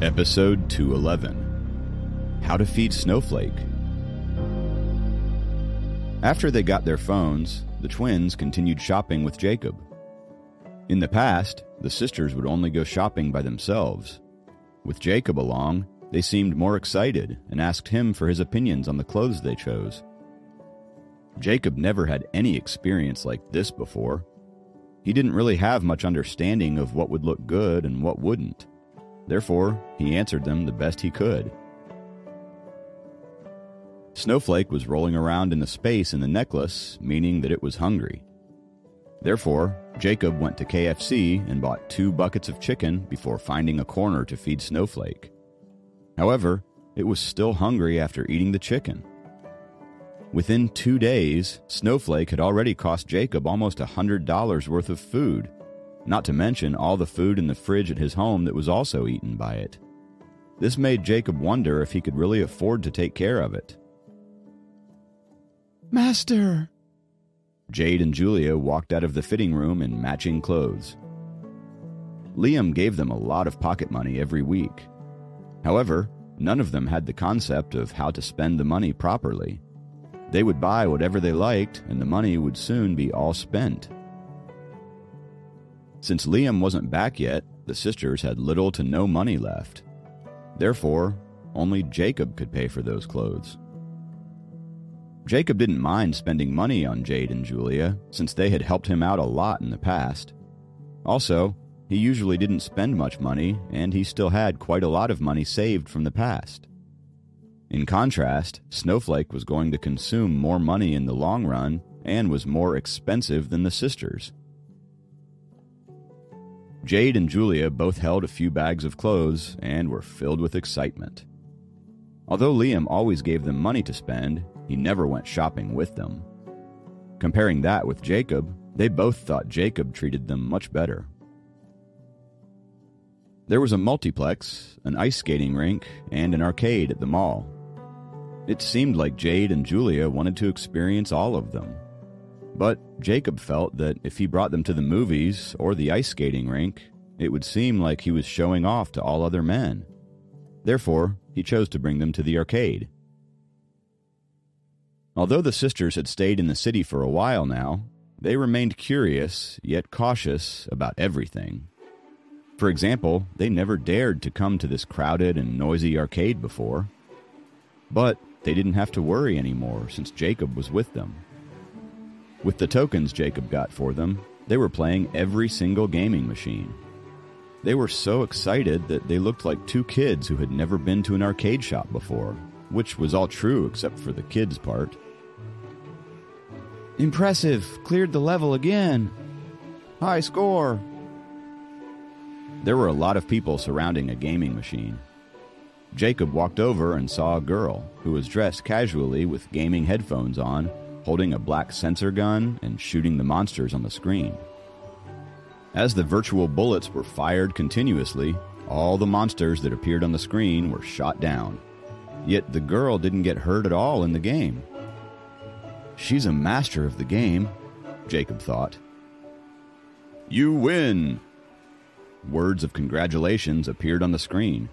Episode 211 How to Feed Snowflake. After they got their phones, the twins continued shopping with Jacob. In the past, the sisters would only go shopping by themselves. With Jacob along, they seemed more excited and asked him for his opinions on the clothes they chose. Jacob never had any experience like this before. He didn't really have much understanding of what would look good and what wouldn't. Therefore, he answered them the best he could. Snowflake was rolling around in the space in the necklace, meaning that it was hungry. Therefore, Jacob went to KFC and bought two buckets of chicken before finding a corner to feed Snowflake. However, it was still hungry after eating the chicken. Within two days, Snowflake had already cost Jacob almost a $100 worth of food, not to mention all the food in the fridge at his home that was also eaten by it. This made Jacob wonder if he could really afford to take care of it. Master! Jade and Julia walked out of the fitting room in matching clothes. Liam gave them a lot of pocket money every week. However, none of them had the concept of how to spend the money properly. They would buy whatever they liked, and the money would soon be all spent. Since Liam wasn't back yet, the sisters had little to no money left. Therefore, only Jacob could pay for those clothes. Jacob didn't mind spending money on Jade and Julia, since they had helped him out a lot in the past. Also, he usually didn't spend much money, and he still had quite a lot of money saved from the past. In contrast, Snowflake was going to consume more money in the long run and was more expensive than the sisters. Jade and Julia both held a few bags of clothes and were filled with excitement. Although Liam always gave them money to spend, he never went shopping with them. Comparing that with Jacob, they both thought Jacob treated them much better. There was a multiplex, an ice skating rink, and an arcade at the mall. It seemed like Jade and Julia wanted to experience all of them. But Jacob felt that if he brought them to the movies or the ice skating rink, it would seem like he was showing off to all other men. Therefore, he chose to bring them to the arcade. Although the sisters had stayed in the city for a while now, they remained curious, yet cautious, about everything. For example, they never dared to come to this crowded and noisy arcade before. But they didn't have to worry anymore since Jacob was with them. With the tokens Jacob got for them, they were playing every single gaming machine. They were so excited that they looked like two kids who had never been to an arcade shop before, which was all true except for the kids' part. Impressive. Cleared the level again. High score. There were a lot of people surrounding a gaming machine. Jacob walked over and saw a girl who was dressed casually with gaming headphones on, holding a black sensor gun and shooting the monsters on the screen. As the virtual bullets were fired continuously, all the monsters that appeared on the screen were shot down. Yet the girl didn't get hurt at all in the game. She's a master of the game, Jacob thought. You win! Words of congratulations appeared on the screen.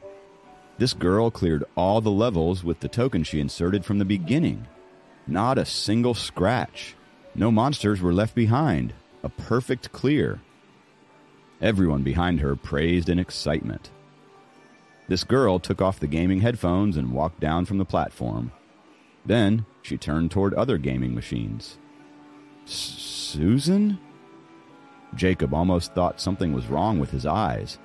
This girl cleared all the levels with the token she inserted from the beginning. Not a single scratch. No monsters were left behind. A perfect clear. Everyone behind her praised in excitement. This girl took off the gaming headphones and walked down from the platform. Then she turned toward other gaming machines. Susan? Jacob almost thought something was wrong with his eyes.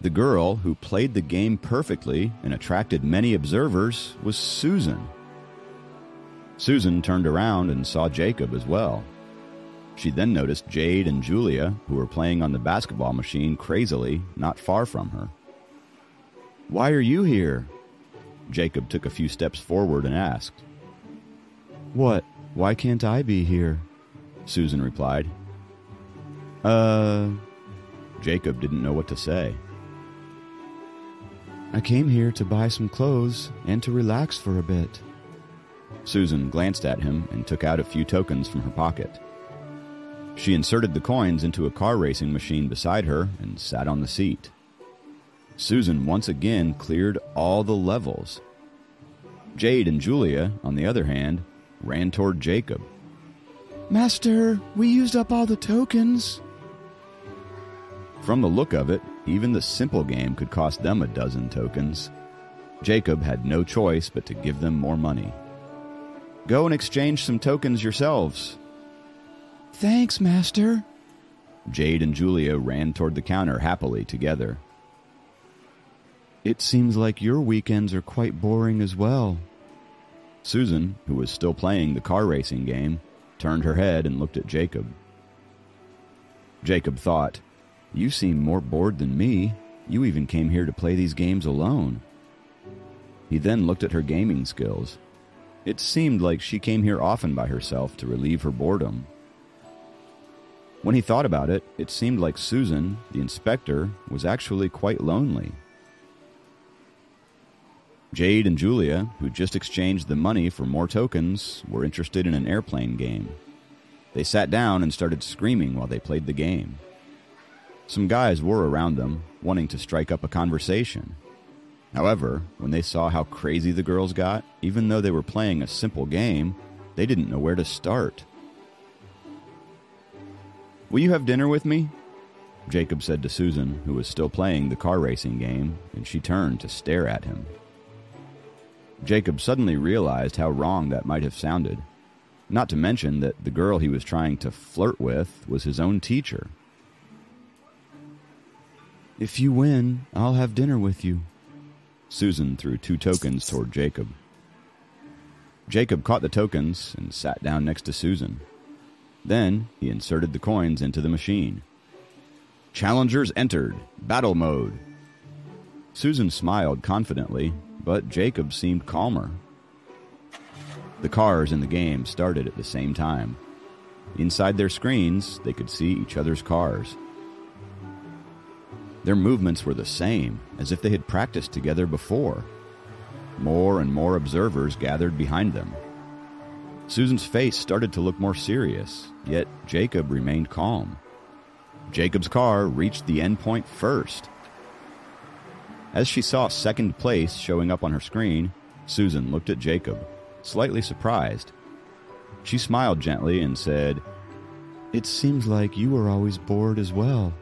The girl who played the game perfectly and attracted many observers was Susan. Susan turned around and saw Jacob as well. She then noticed Jade and Julia, who were playing on the basketball machine crazily not far from her. Why are you here? Jacob took a few steps forward and asked. What? Why can't I be here? Susan replied. Uh. Jacob didn't know what to say. I came here to buy some clothes and to relax for a bit. Susan glanced at him and took out a few tokens from her pocket. She inserted the coins into a car racing machine beside her and sat on the seat. Susan once again cleared all the levels. Jade and Julia, on the other hand, ran toward Jacob. Master, we used up all the tokens. From the look of it, even the simple game could cost them a dozen tokens. Jacob had no choice but to give them more money. Go and exchange some tokens yourselves. Thanks, Master. Jade and Julia ran toward the counter happily together. It seems like your weekends are quite boring as well. Susan, who was still playing the car racing game, turned her head and looked at Jacob. Jacob thought, You seem more bored than me. You even came here to play these games alone. He then looked at her gaming skills. It seemed like she came here often by herself to relieve her boredom. When he thought about it, it seemed like Susan, the inspector, was actually quite lonely. Jade and Julia, who just exchanged the money for more tokens, were interested in an airplane game. They sat down and started screaming while they played the game. Some guys were around them, wanting to strike up a conversation. However, when they saw how crazy the girls got, even though they were playing a simple game, they didn't know where to start. Will you have dinner with me? Jacob said to Susan, who was still playing the car racing game, and she turned to stare at him. Jacob suddenly realized how wrong that might have sounded. Not to mention that the girl he was trying to flirt with was his own teacher. If you win, I'll have dinner with you. Susan threw two tokens toward Jacob. Jacob caught the tokens and sat down next to Susan. Then he inserted the coins into the machine. Challengers entered. Battle mode. Susan smiled confidently but Jacob seemed calmer. The cars in the game started at the same time. Inside their screens, they could see each other's cars. Their movements were the same, as if they had practiced together before. More and more observers gathered behind them. Susan's face started to look more serious, yet Jacob remained calm. Jacob's car reached the endpoint first. As she saw second place showing up on her screen, Susan looked at Jacob, slightly surprised. She smiled gently and said, It seems like you were always bored as well.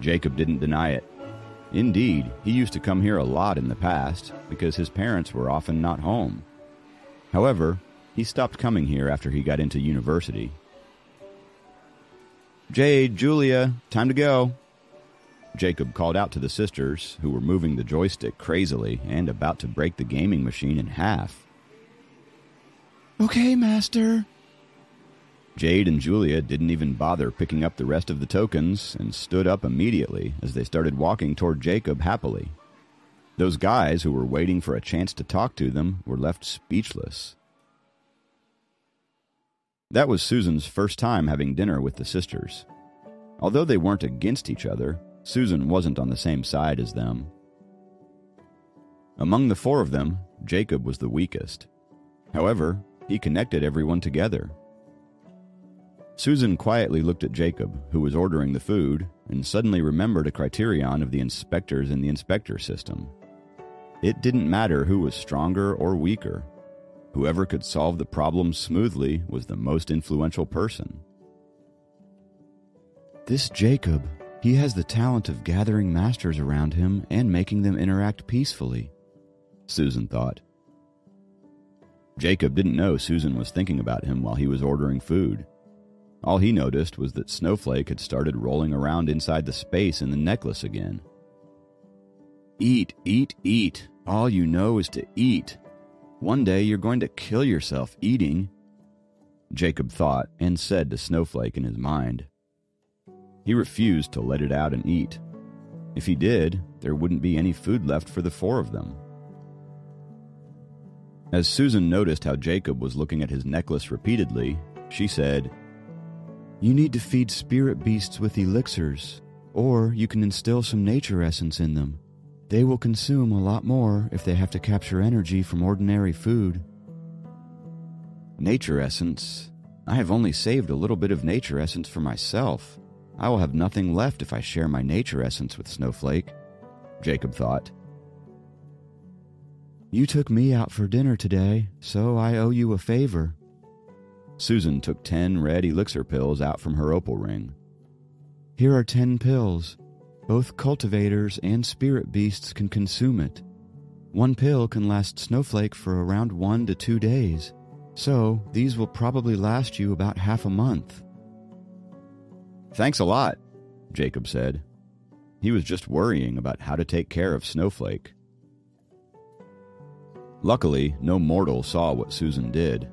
Jacob didn't deny it. Indeed, he used to come here a lot in the past because his parents were often not home. However, he stopped coming here after he got into university. Jade, Julia, time to go, Jacob called out to the sisters, who were moving the joystick crazily and about to break the gaming machine in half. Okay, Master. Jade and Julia didn't even bother picking up the rest of the tokens and stood up immediately as they started walking toward Jacob happily. Those guys who were waiting for a chance to talk to them were left speechless. That was Susan's first time having dinner with the sisters. Although they weren't against each other, Susan wasn't on the same side as them. Among the four of them, Jacob was the weakest. However, he connected everyone together. Susan quietly looked at Jacob, who was ordering the food, and suddenly remembered a criterion of the inspectors in the inspector system. It didn't matter who was stronger or weaker. Whoever could solve the problem smoothly was the most influential person. This Jacob, he has the talent of gathering masters around him and making them interact peacefully, Susan thought. Jacob didn't know Susan was thinking about him while he was ordering food. All he noticed was that Snowflake had started rolling around inside the space in the necklace again. Eat, eat, eat. All you know is to eat. One day you're going to kill yourself eating, Jacob thought and said to Snowflake in his mind. He refused to let it out and eat. If he did, there wouldn't be any food left for the four of them. As Susan noticed how Jacob was looking at his necklace repeatedly, she said, You need to feed spirit beasts with elixirs, or you can instill some nature essence in them. They will consume a lot more if they have to capture energy from ordinary food. Nature essence? I have only saved a little bit of nature essence for myself. I will have nothing left if I share my nature essence with Snowflake, Jacob thought. You took me out for dinner today, so I owe you a favor. Susan took ten red elixir pills out from her opal ring. Here are ten pills. Both cultivators and spirit beasts can consume it. One pill can last Snowflake for around one to two days, so these will probably last you about half a month. Thanks a lot, Jacob said. He was just worrying about how to take care of Snowflake. Luckily, no mortal saw what Susan did.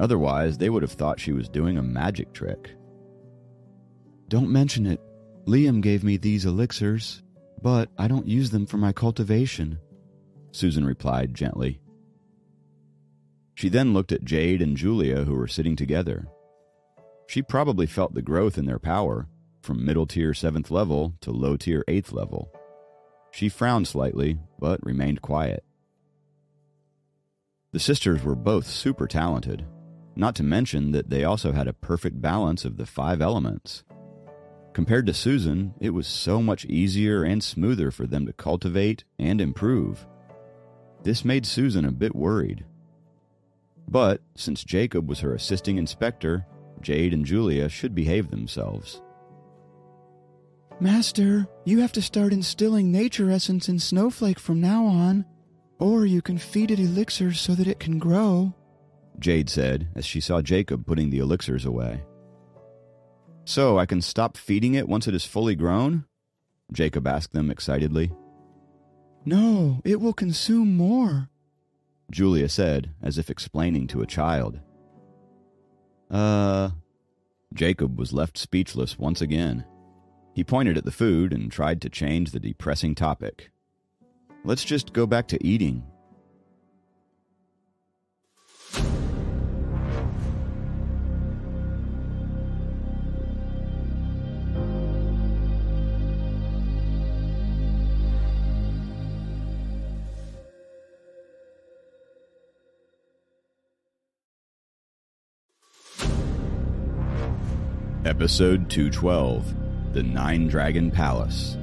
Otherwise, they would have thought she was doing a magic trick. Don't mention it. Liam gave me these elixirs, but I don't use them for my cultivation, Susan replied gently. She then looked at Jade and Julia, who were sitting together. She probably felt the growth in their power, from middle tier 7th level to low tier 8th level. She frowned slightly, but remained quiet. The sisters were both super talented, not to mention that they also had a perfect balance of the five elements. Compared to Susan, it was so much easier and smoother for them to cultivate and improve. This made Susan a bit worried. But since Jacob was her assisting inspector, Jade and Julia should behave themselves. Master, you have to start instilling nature essence in Snowflake from now on, or you can feed it elixirs so that it can grow, Jade said as she saw Jacob putting the elixirs away. So I can stop feeding it once it is fully grown? Jacob asked them excitedly. No, it will consume more, Julia said, as if explaining to a child. Uh. Jacob was left speechless once again. He pointed at the food and tried to change the depressing topic. Let's just go back to eating, Episode 212 The Nine Dragon Palace.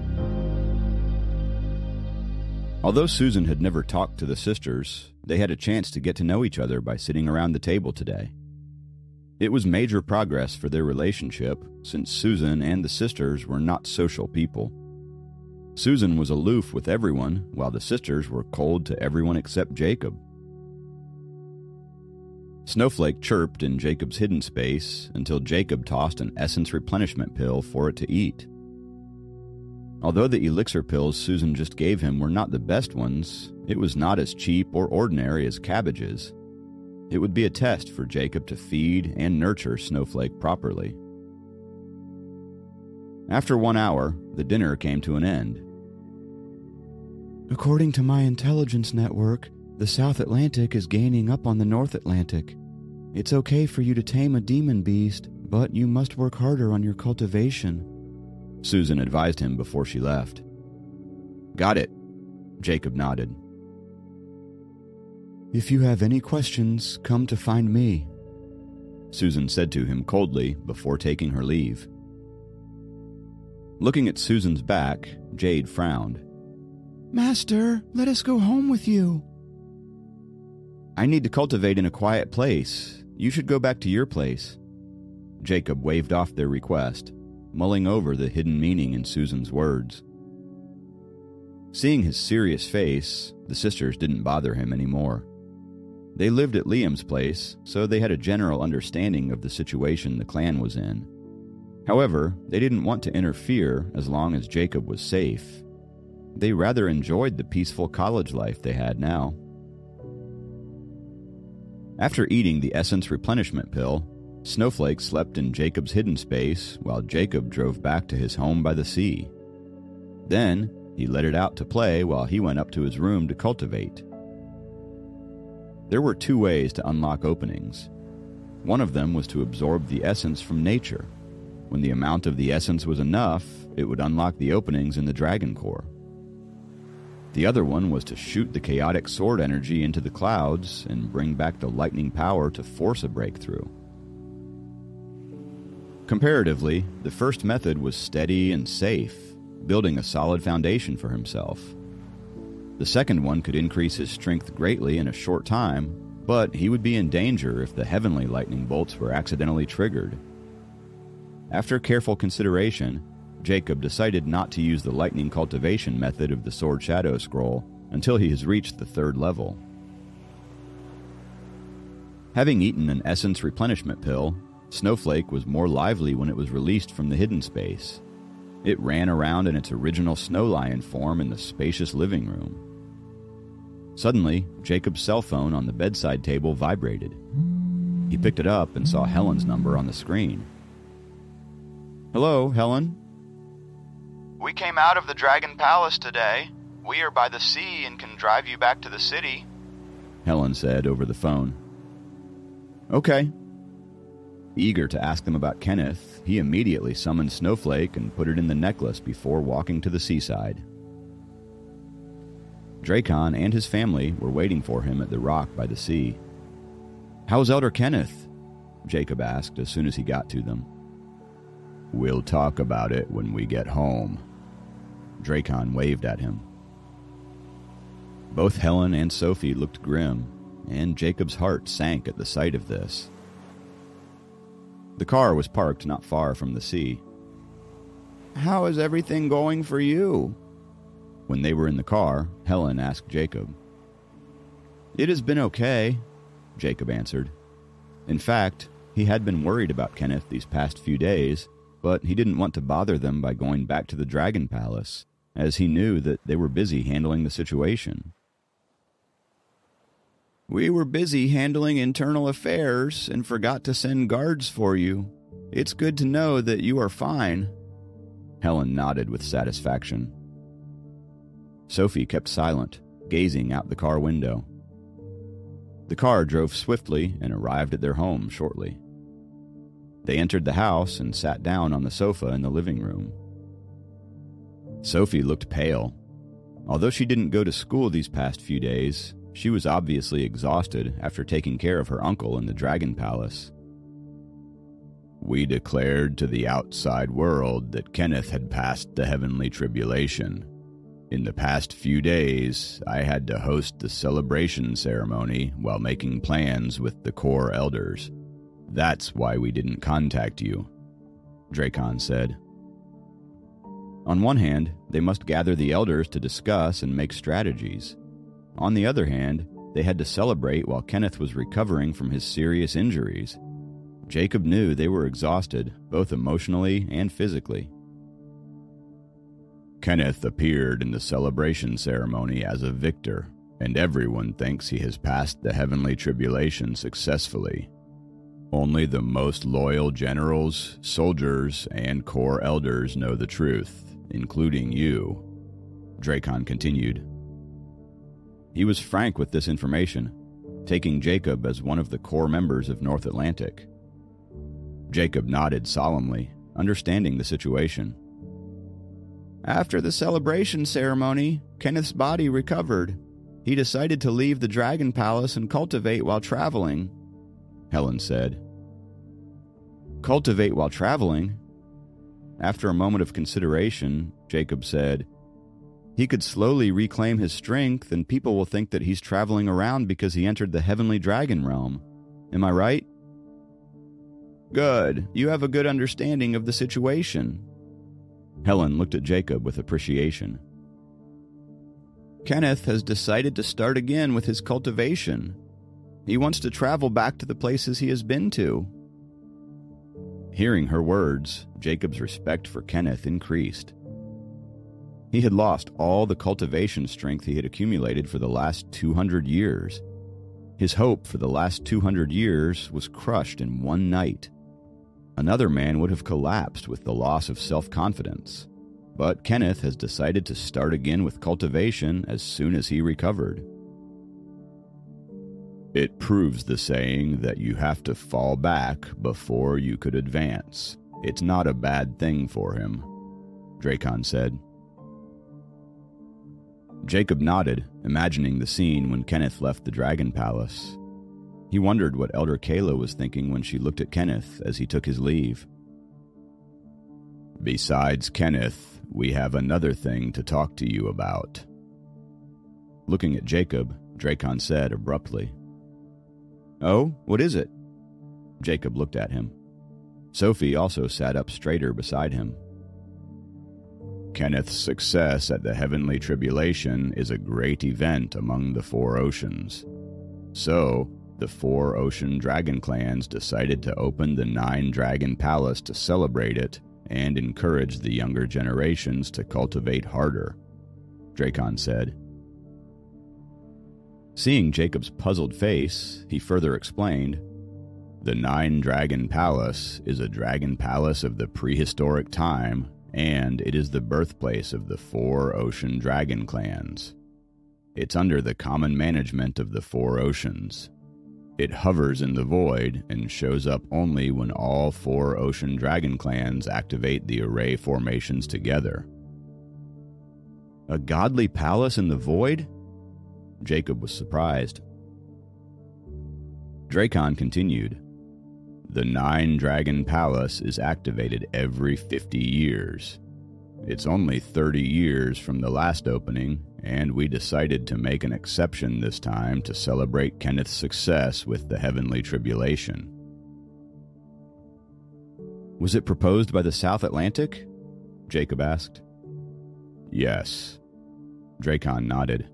Although Susan had never talked to the sisters, they had a chance to get to know each other by sitting around the table today. It was major progress for their relationship, since Susan and the sisters were not social people. Susan was aloof with everyone, while the sisters were cold to everyone except Jacob. Snowflake chirped in Jacob's hidden space until Jacob tossed an essence replenishment pill for it to eat. Although the elixir pills Susan just gave him were not the best ones, it was not as cheap or ordinary as cabbages. It would be a test for Jacob to feed and nurture Snowflake properly. After one hour, the dinner came to an end. According to my intelligence network, the South Atlantic is gaining up on the North Atlantic. It's okay for you to tame a demon beast, but you must work harder on your cultivation, Susan advised him before she left. Got it, Jacob nodded. If you have any questions, come to find me, Susan said to him coldly before taking her leave. Looking at Susan's back, Jade frowned. Master, let us go home with you. I need to cultivate in a quiet place. You should go back to your place. Jacob waved off their request, mulling over the hidden meaning in Susan's words. Seeing his serious face, the sisters didn't bother him anymore. They lived at Liam's place, so they had a general understanding of the situation the clan was in. However, they didn't want to interfere as long as Jacob was safe. They rather enjoyed the peaceful college life they had now. After eating the essence replenishment pill, Snowflake slept in Jacob's hidden space while Jacob drove back to his home by the sea. Then, he let it out to play while he went up to his room to cultivate. There were two ways to unlock openings. One of them was to absorb the essence from nature. When the amount of the essence was enough, it would unlock the openings in the dragon core. The other one was to shoot the chaotic sword energy into the clouds and bring back the lightning power to force a breakthrough. Comparatively, the first method was steady and safe, building a solid foundation for himself. The second one could increase his strength greatly in a short time, but he would be in danger if the heavenly lightning bolts were accidentally triggered. After careful consideration, Jacob decided not to use the lightning cultivation method of the Sword Shadow Scroll until he has reached the third level. Having eaten an essence replenishment pill, Snowflake was more lively when it was released from the hidden space. It ran around in its original snow lion form in the spacious living room. Suddenly, Jacob's cell phone on the bedside table vibrated. He picked it up and saw Helen's number on the screen. Hello, Helen. We came out of the Dragon Palace today. We are by the sea and can drive you back to the city, Helen said over the phone. Okay. Eager to ask them about Kenneth, he immediately summoned Snowflake and put it in the necklace before walking to the seaside. Dracon and his family were waiting for him at the rock by the sea. How's Elder Kenneth? Jacob asked as soon as he got to them. We'll talk about it when we get home. Dracon waved at him. Both Helen and Sophie looked grim, and Jacob's heart sank at the sight of this. The car was parked not far from the sea. How is everything going for you? When they were in the car, Helen asked Jacob. It has been okay, Jacob answered. In fact, he had been worried about Kenneth these past few days, but he didn't want to bother them by going back to the Dragon Palace, as he knew that they were busy handling the situation. We were busy handling internal affairs and forgot to send guards for you. It's good to know that you are fine. Helen nodded with satisfaction. Sophie kept silent, gazing out the car window. The car drove swiftly and arrived at their home shortly. They entered the house and sat down on the sofa in the living room. Sophie looked pale. Although she didn't go to school these past few days, she was obviously exhausted after taking care of her uncle in the Dragon Palace. We declared to the outside world that Kenneth had passed the heavenly tribulation, in the past few days, I had to host the celebration ceremony while making plans with the core elders. That's why we didn't contact you, Dracon said. On one hand, they must gather the elders to discuss and make strategies. On the other hand, they had to celebrate while Kenneth was recovering from his serious injuries. Jacob knew they were exhausted, both emotionally and physically. Kenneth appeared in the celebration ceremony as a victor, and everyone thinks he has passed the heavenly tribulation successfully. Only the most loyal generals, soldiers, and core elders know the truth, including you. Dracon continued. He was frank with this information, taking Jacob as one of the core members of North Atlantic. Jacob nodded solemnly, understanding the situation. After the celebration ceremony, Kenneth's body recovered. He decided to leave the Dragon Palace and cultivate while traveling, Helen said. Cultivate while traveling? After a moment of consideration, Jacob said, He could slowly reclaim his strength, and people will think that he's traveling around because he entered the heavenly dragon realm. Am I right? Good. You have a good understanding of the situation, Helen looked at Jacob with appreciation. Kenneth has decided to start again with his cultivation. He wants to travel back to the places he has been to. Hearing her words, Jacob's respect for Kenneth increased. He had lost all the cultivation strength he had accumulated for the last 200 years. His hope for the last 200 years was crushed in one night. Another man would have collapsed with the loss of self confidence. But Kenneth has decided to start again with cultivation as soon as he recovered. It proves the saying that you have to fall back before you could advance. It's not a bad thing for him, Dracon said. Jacob nodded, imagining the scene when Kenneth left the Dragon Palace. He wondered what Elder Kayla was thinking when she looked at Kenneth as he took his leave. Besides Kenneth, we have another thing to talk to you about. Looking at Jacob, Dracon said abruptly, Oh, what is it? Jacob looked at him. Sophie also sat up straighter beside him. Kenneth's success at the Heavenly Tribulation is a great event among the Four Oceans. So, the Four Ocean Dragon clans decided to open the Nine Dragon Palace to celebrate it and encourage the younger generations to cultivate harder, Dracon said. Seeing Jacob's puzzled face, he further explained The Nine Dragon Palace is a dragon palace of the prehistoric time, and it is the birthplace of the four ocean dragon clans. It's under the common management of the four oceans. It hovers in the void and shows up only when all four ocean dragon clans activate the array formations together. A godly palace in the void? Jacob was surprised. Dracon continued. The Nine Dragon Palace is activated every 50 years. It's only 30 years from the last opening, and we decided to make an exception this time to celebrate Kenneth's success with the Heavenly Tribulation. Was it proposed by the South Atlantic? Jacob asked. Yes. Dracon nodded.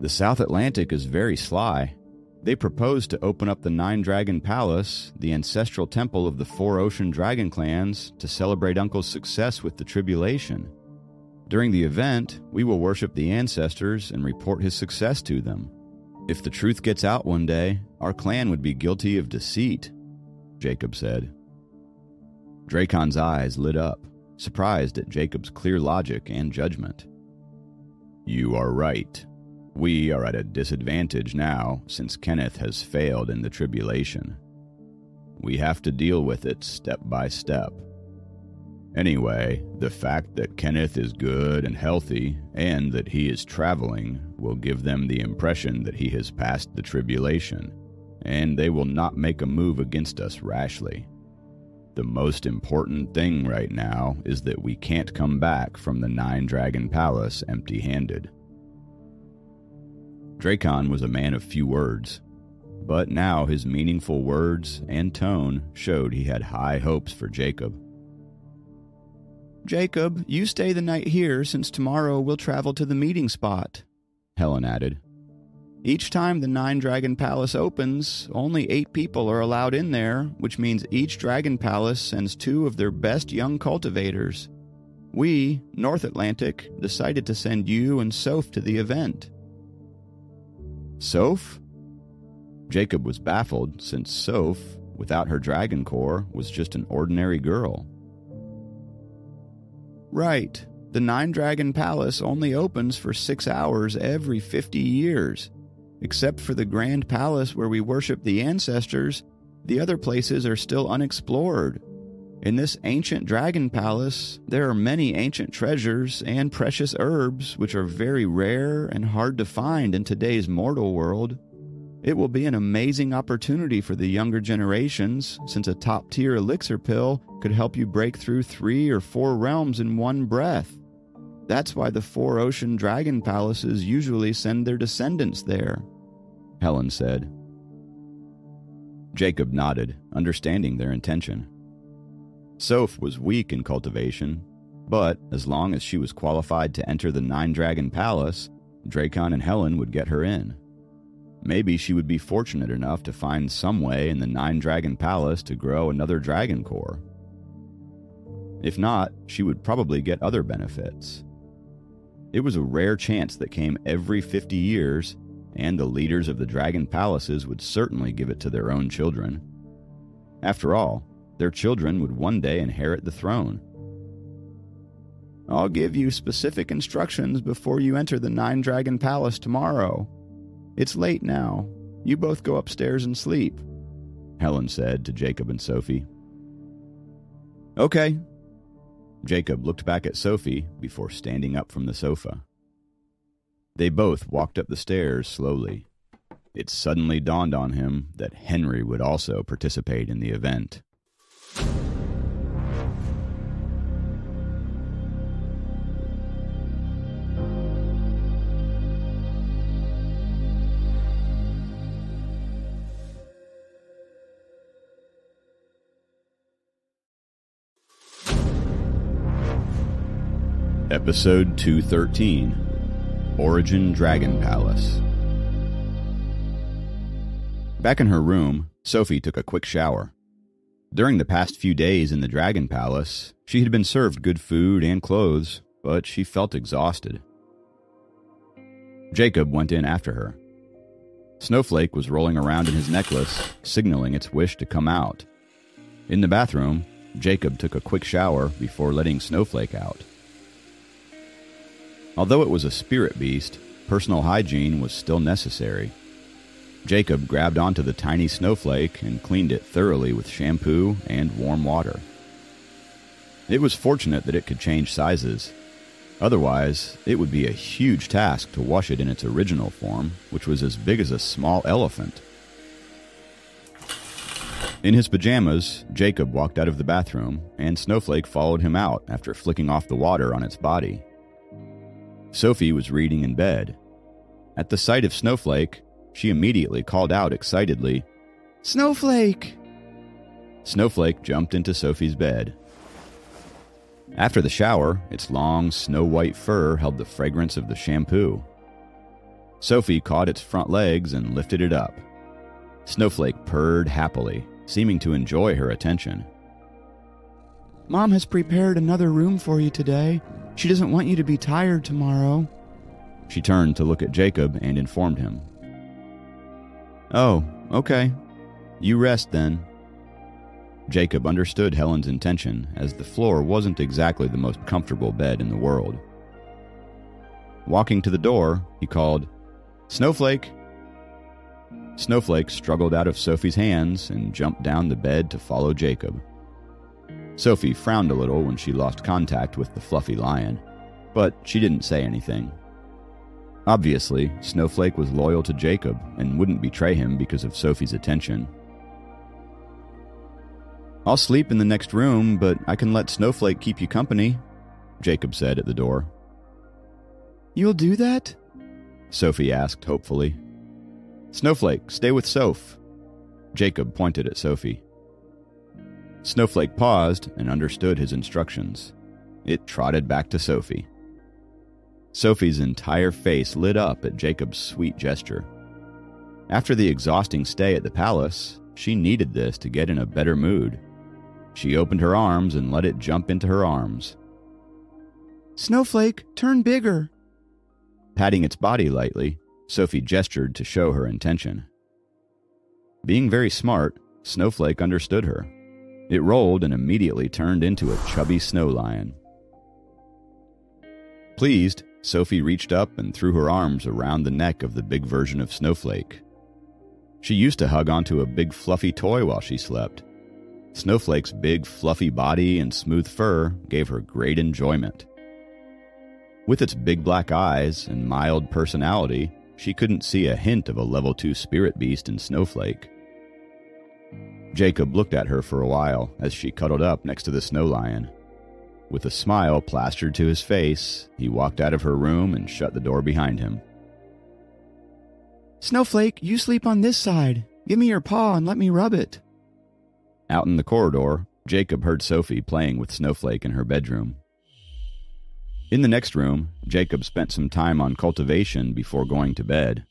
The South Atlantic is very sly. They proposed to open up the Nine Dragon Palace, the ancestral temple of the four ocean dragon clans, to celebrate Uncle's success with the tribulation. During the event, we will worship the ancestors and report his success to them. If the truth gets out one day, our clan would be guilty of deceit, Jacob said. Dracon's eyes lit up, surprised at Jacob's clear logic and judgment. You are right, we are at a disadvantage now since Kenneth has failed in the tribulation. We have to deal with it step by step. Anyway, the fact that Kenneth is good and healthy and that he is traveling will give them the impression that he has passed the tribulation, and they will not make a move against us rashly. The most important thing right now is that we can't come back from the Nine Dragon Palace empty handed. Dracon was a man of few words, but now his meaningful words and tone showed he had high hopes for Jacob. Jacob, you stay the night here since tomorrow we'll travel to the meeting spot, Helen added. Each time the Nine Dragon Palace opens, only eight people are allowed in there, which means each Dragon Palace sends two of their best young cultivators. We, North Atlantic, decided to send you and Soph to the event. Soph? Jacob was baffled since Soph, without her dragon core, was just an ordinary girl. Right. The Nine Dragon Palace only opens for six hours every 50 years. Except for the Grand Palace where we worship the ancestors, the other places are still unexplored. In this ancient dragon palace, there are many ancient treasures and precious herbs which are very rare and hard to find in today's mortal world. It will be an amazing opportunity for the younger generations, since a top tier elixir pill could help you break through three or four realms in one breath. That's why the four ocean dragon palaces usually send their descendants there, Helen said. Jacob nodded, understanding their intention. Soph was weak in cultivation, but as long as she was qualified to enter the Nine Dragon Palace, Dracon and Helen would get her in. Maybe she would be fortunate enough to find some way in the Nine Dragon Palace to grow another dragon core. If not, she would probably get other benefits. It was a rare chance that came every 50 years, and the leaders of the dragon palaces would certainly give it to their own children. After all, their children would one day inherit the throne. I'll give you specific instructions before you enter the Nine Dragon Palace tomorrow. It's late now. You both go upstairs and sleep, Helen said to Jacob and Sophie. Okay. Jacob looked back at Sophie before standing up from the sofa. They both walked up the stairs slowly. It suddenly dawned on him that Henry would also participate in the event. Episode 213 Origin Dragon Palace. Back in her room, Sophie took a quick shower. During the past few days in the Dragon Palace, she had been served good food and clothes, but she felt exhausted. Jacob went in after her. Snowflake was rolling around in his necklace, signaling its wish to come out. In the bathroom, Jacob took a quick shower before letting Snowflake out. Although it was a spirit beast, personal hygiene was still necessary. Jacob grabbed onto the tiny snowflake and cleaned it thoroughly with shampoo and warm water. It was fortunate that it could change sizes. Otherwise, it would be a huge task to wash it in its original form, which was as big as a small elephant. In his pajamas, Jacob walked out of the bathroom, and Snowflake followed him out after flicking off the water on its body. Sophie was reading in bed. At the sight of Snowflake, she immediately called out excitedly, Snowflake! Snowflake jumped into Sophie's bed. After the shower, its long, snow white fur held the fragrance of the shampoo. Sophie caught its front legs and lifted it up. Snowflake purred happily, seeming to enjoy her attention. Mom has prepared another room for you today. She doesn't want you to be tired tomorrow. She turned to look at Jacob and informed him. Oh, okay. You rest then. Jacob understood Helen's intention, as the floor wasn't exactly the most comfortable bed in the world. Walking to the door, he called, Snowflake! Snowflake struggled out of Sophie's hands and jumped down the bed to follow Jacob. Sophie frowned a little when she lost contact with the fluffy lion, but she didn't say anything. Obviously, Snowflake was loyal to Jacob and wouldn't betray him because of Sophie's attention. I'll sleep in the next room, but I can let Snowflake keep you company, Jacob said at the door. You'll do that? Sophie asked hopefully. Snowflake, stay with Soph. Jacob pointed at Sophie. Snowflake paused and understood his instructions. It trotted back to Sophie. Sophie's entire face lit up at Jacob's sweet gesture. After the exhausting stay at the palace, she needed this to get in a better mood. She opened her arms and let it jump into her arms. Snowflake, turn bigger. Patting its body lightly, Sophie gestured to show her intention. Being very smart, Snowflake understood her. It rolled and immediately turned into a chubby snow lion. Pleased, Sophie reached up and threw her arms around the neck of the big version of Snowflake. She used to hug onto a big fluffy toy while she slept. Snowflake's big fluffy body and smooth fur gave her great enjoyment. With its big black eyes and mild personality, she couldn't see a hint of a level 2 spirit beast in Snowflake. Jacob looked at her for a while as she cuddled up next to the snow lion. With a smile plastered to his face, he walked out of her room and shut the door behind him. Snowflake, you sleep on this side. Give me your paw and let me rub it. Out in the corridor, Jacob heard Sophie playing with Snowflake in her bedroom. In the next room, Jacob spent some time on cultivation before going to bed.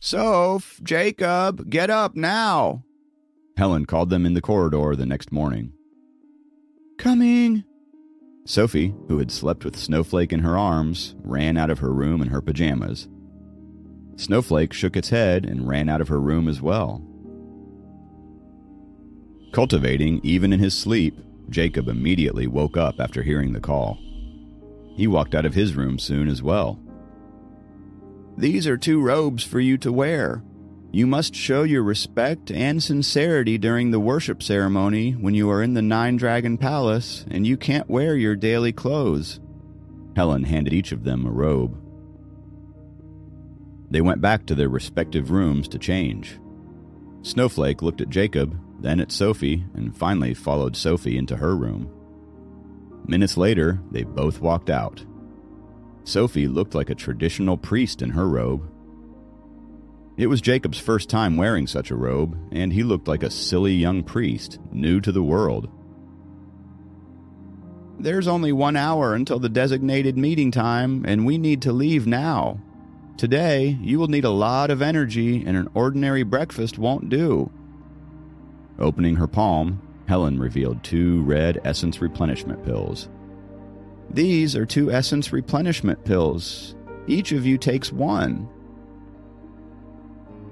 Soph, Jacob, get up now. Helen called them in the corridor the next morning. Coming. Sophie, who had slept with Snowflake in her arms, ran out of her room in her pajamas. Snowflake shook its head and ran out of her room as well. Cultivating even in his sleep, Jacob immediately woke up after hearing the call. He walked out of his room soon as well. These are two robes for you to wear. You must show your respect and sincerity during the worship ceremony when you are in the Nine Dragon Palace, and you can't wear your daily clothes. Helen handed each of them a robe. They went back to their respective rooms to change. Snowflake looked at Jacob, then at Sophie, and finally followed Sophie into her room. Minutes later, they both walked out. Sophie looked like a traditional priest in her robe. It was Jacob's first time wearing such a robe, and he looked like a silly young priest, new to the world. there's only one hour until the designated meeting time, and we need to leave now. Today, you will need a lot of energy, and an ordinary breakfast won't do. Opening her palm, Helen revealed two red essence replenishment pills. These are two essence replenishment pills. Each of you takes one.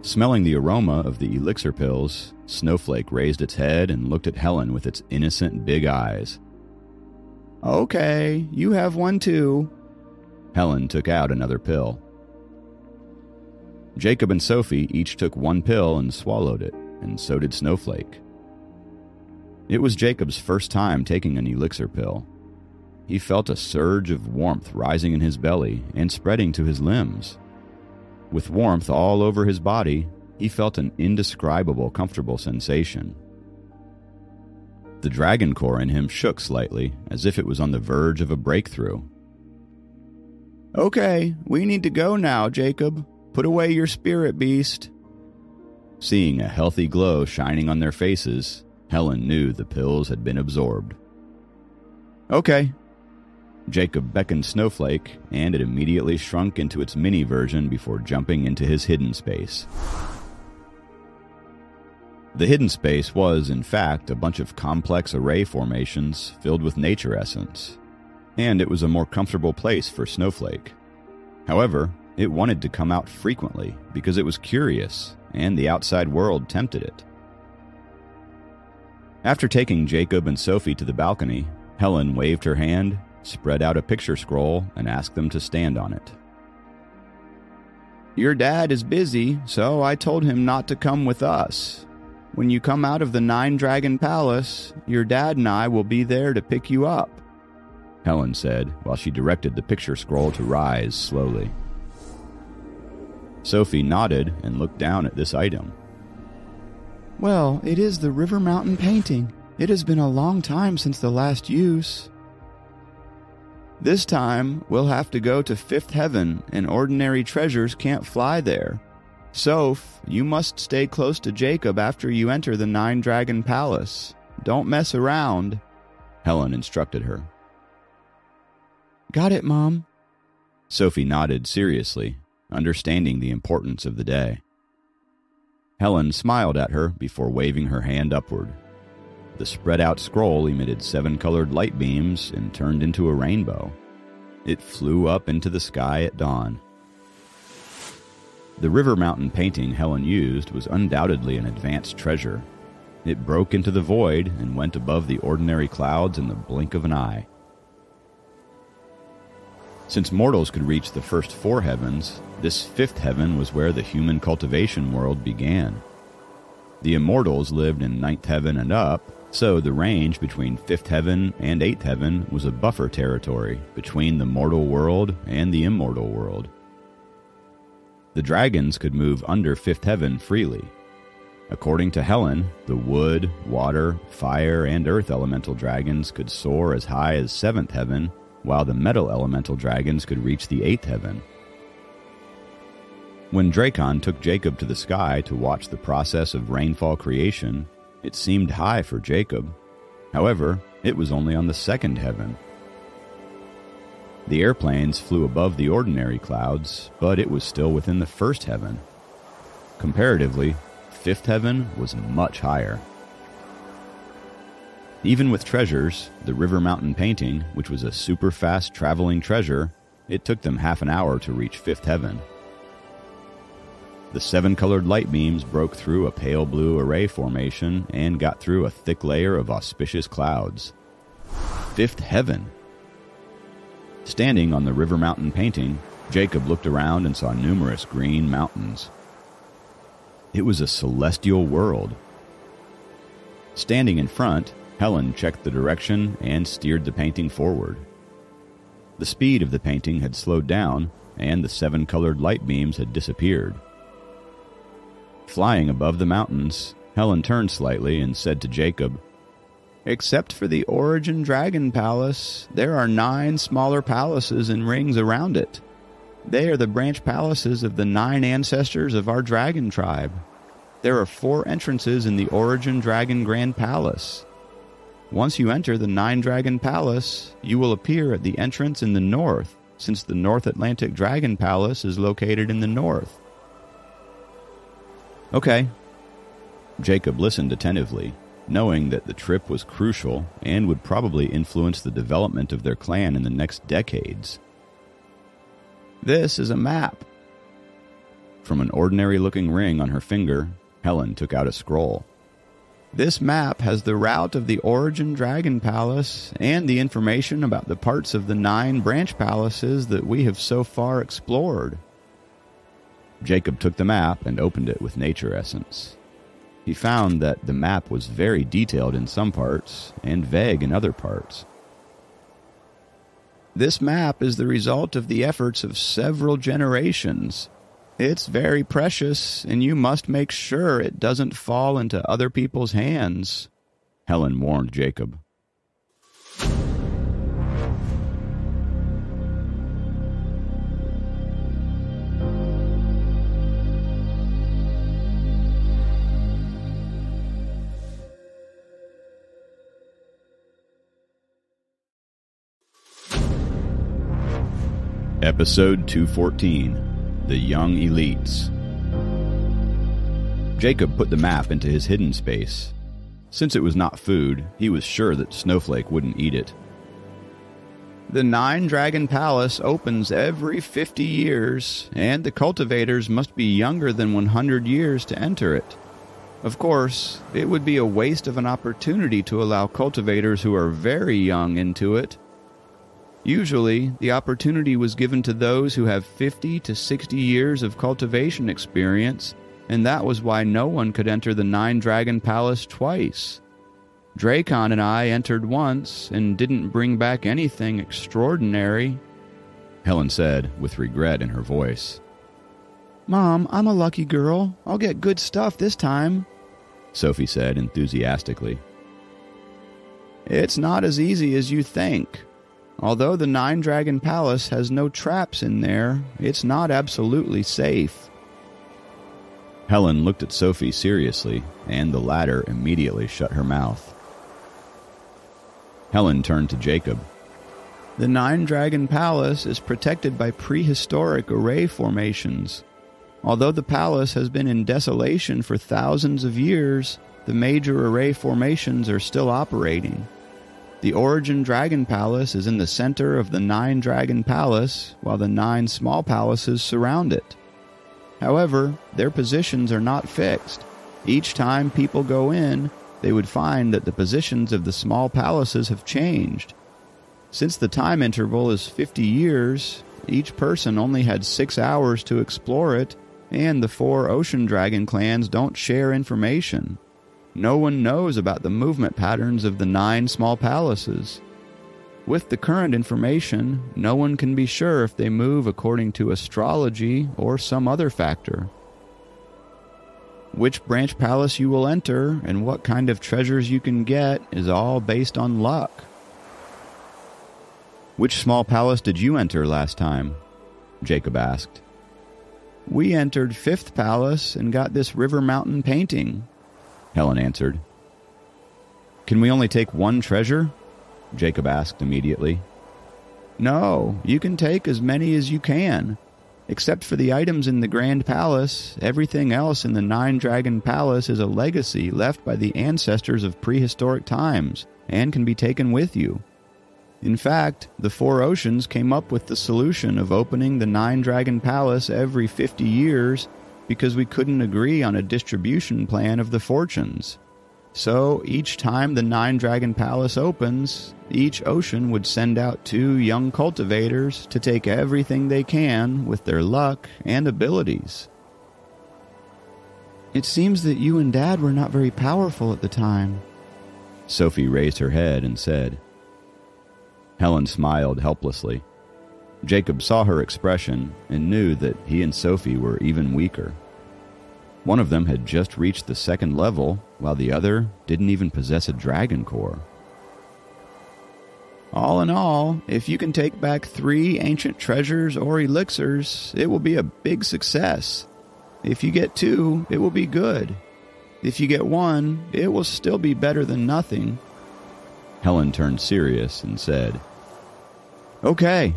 Smelling the aroma of the elixir pills, Snowflake raised its head and looked at Helen with its innocent big eyes. Okay, you have one too. Helen took out another pill. Jacob and Sophie each took one pill and swallowed it, and so did Snowflake. It was Jacob's first time taking an elixir pill. He felt a surge of warmth rising in his belly and spreading to his limbs. With warmth all over his body, he felt an indescribable comfortable sensation. The dragon core in him shook slightly, as if it was on the verge of a breakthrough. Okay, we need to go now, Jacob. Put away your spirit beast. Seeing a healthy glow shining on their faces, Helen knew the pills had been absorbed. Okay. Jacob beckoned Snowflake, and it immediately shrunk into its mini version before jumping into his hidden space. The hidden space was, in fact, a bunch of complex array formations filled with nature essence, and it was a more comfortable place for Snowflake. However, it wanted to come out frequently because it was curious, and the outside world tempted it. After taking Jacob and Sophie to the balcony, Helen waved her hand, spread out a picture scroll, and asked them to stand on it. Your dad is busy, so I told him not to come with us. When you come out of the Nine Dragon Palace, your dad and I will be there to pick you up. Helen said while she directed the picture scroll to rise slowly. Sophie nodded and looked down at this item. Well, it is the River Mountain painting. It has been a long time since the last use. This time, we'll have to go to Fifth Heaven, and ordinary treasures can't fly there. Soph, you must stay close to Jacob after you enter the Nine Dragon Palace. Don't mess around, Helen instructed her. Got it, Mom. Sophie nodded seriously, understanding the importance of the day. Helen smiled at her before waving her hand upward. The spread out scroll emitted seven colored light beams and turned into a rainbow. It flew up into the sky at dawn. The River Mountain painting Helen used was undoubtedly an advanced treasure. It broke into the void and went above the ordinary clouds in the blink of an eye. Since mortals could reach the first four heavens, this fifth heaven was where the human cultivation world began. The immortals lived in ninth heaven and up, so the range between fifth heaven and eighth heaven was a buffer territory between the mortal world and the immortal world. The dragons could move under fifth heaven freely. According to Helen, the wood, water, fire, and earth elemental dragons could soar as high as seventh heaven, while the metal elemental dragons could reach the eighth heaven. When Dracon took Jacob to the sky to watch the process of rainfall creation, it seemed high for Jacob. However, it was only on the second heaven. The airplanes flew above the ordinary clouds, but it was still within the first heaven. Comparatively, fifth heaven was much higher. Even with treasures, the River Mountain painting, which was a super fast traveling treasure, it took them half an hour to reach fifth heaven. The seven colored light beams broke through a pale blue array formation and got through a thick layer of auspicious clouds. Fifth heaven! Standing on the River Mountain painting, Jacob looked around and saw numerous green mountains. It was a celestial world. Standing in front, Helen checked the direction and steered the painting forward. The speed of the painting had slowed down, and the seven colored light beams had disappeared. Flying above the mountains, Helen turned slightly and said to Jacob, Except for the Origin Dragon Palace, there are nine smaller palaces and rings around it. They are the branch palaces of the nine ancestors of our dragon tribe. There are four entrances in the Origin Dragon Grand Palace. Once you enter the Nine Dragon Palace, you will appear at the entrance in the north, since the North Atlantic Dragon Palace is located in the north. Okay. Jacob listened attentively, knowing that the trip was crucial and would probably influence the development of their clan in the next decades. This is a map. From an ordinary looking ring on her finger, Helen took out a scroll. This map has the route of the Origin Dragon Palace and the information about the parts of the nine branch palaces that we have so far explored. Jacob took the map and opened it with Nature Essence. He found that the map was very detailed in some parts and vague in other parts. This map is the result of the efforts of several generations it's very precious, and you must make sure it doesn't fall into other people's hands, Helen warned Jacob. Episode 214 the Young Elites. Jacob put the map into his hidden space. Since it was not food, he was sure that Snowflake wouldn't eat it. The Nine Dragon Palace opens every 50 years, and the cultivators must be younger than 100 years to enter it. Of course, it would be a waste of an opportunity to allow cultivators who are very young into it Usually, the opportunity was given to those who have 50 to 60 years of cultivation experience, and that was why no one could enter the Nine Dragon Palace twice. Dracon and I entered once and didn't bring back anything extraordinary, Helen said, with regret in her voice. Mom, I'm a lucky girl. I'll get good stuff this time, Sophie said enthusiastically. It's not as easy as you think, Although the Nine Dragon Palace has no traps in there, it's not absolutely safe. Helen looked at Sophie seriously, and the latter immediately shut her mouth. Helen turned to Jacob. The Nine Dragon Palace is protected by prehistoric array formations. Although the palace has been in desolation for thousands of years, the major array formations are still operating. The Origin Dragon Palace is in the center of the Nine Dragon Palace, while the nine small palaces surround it. However, their positions are not fixed. Each time people go in, they would find that the positions of the small palaces have changed. Since the time interval is 50 years, each person only had six hours to explore it, and the four Ocean Dragon clans don't share information. No one knows about the movement patterns of the nine small palaces. With the current information, no one can be sure if they move according to astrology or some other factor. Which branch palace you will enter and what kind of treasures you can get is all based on luck. Which small palace did you enter last time? Jacob asked. We entered Fifth Palace and got this River Mountain painting, Helen answered. Can we only take one treasure? Jacob asked immediately. No, you can take as many as you can. Except for the items in the Grand Palace, everything else in the Nine Dragon Palace is a legacy left by the ancestors of prehistoric times and can be taken with you. In fact, the Four Oceans came up with the solution of opening the Nine Dragon Palace every 50 years because we couldn't agree on a distribution plan of the fortunes. So each time the Nine Dragon Palace opens, each ocean would send out two young cultivators to take everything they can with their luck and abilities. It seems that you and Dad were not very powerful at the time. Sophie raised her head and said. Helen smiled helplessly. Jacob saw her expression and knew that he and Sophie were even weaker. One of them had just reached the second level, while the other didn't even possess a dragon core. All in all, if you can take back three ancient treasures or elixirs, it will be a big success. If you get two, it will be good. If you get one, it will still be better than nothing. Helen turned serious and said, Okay,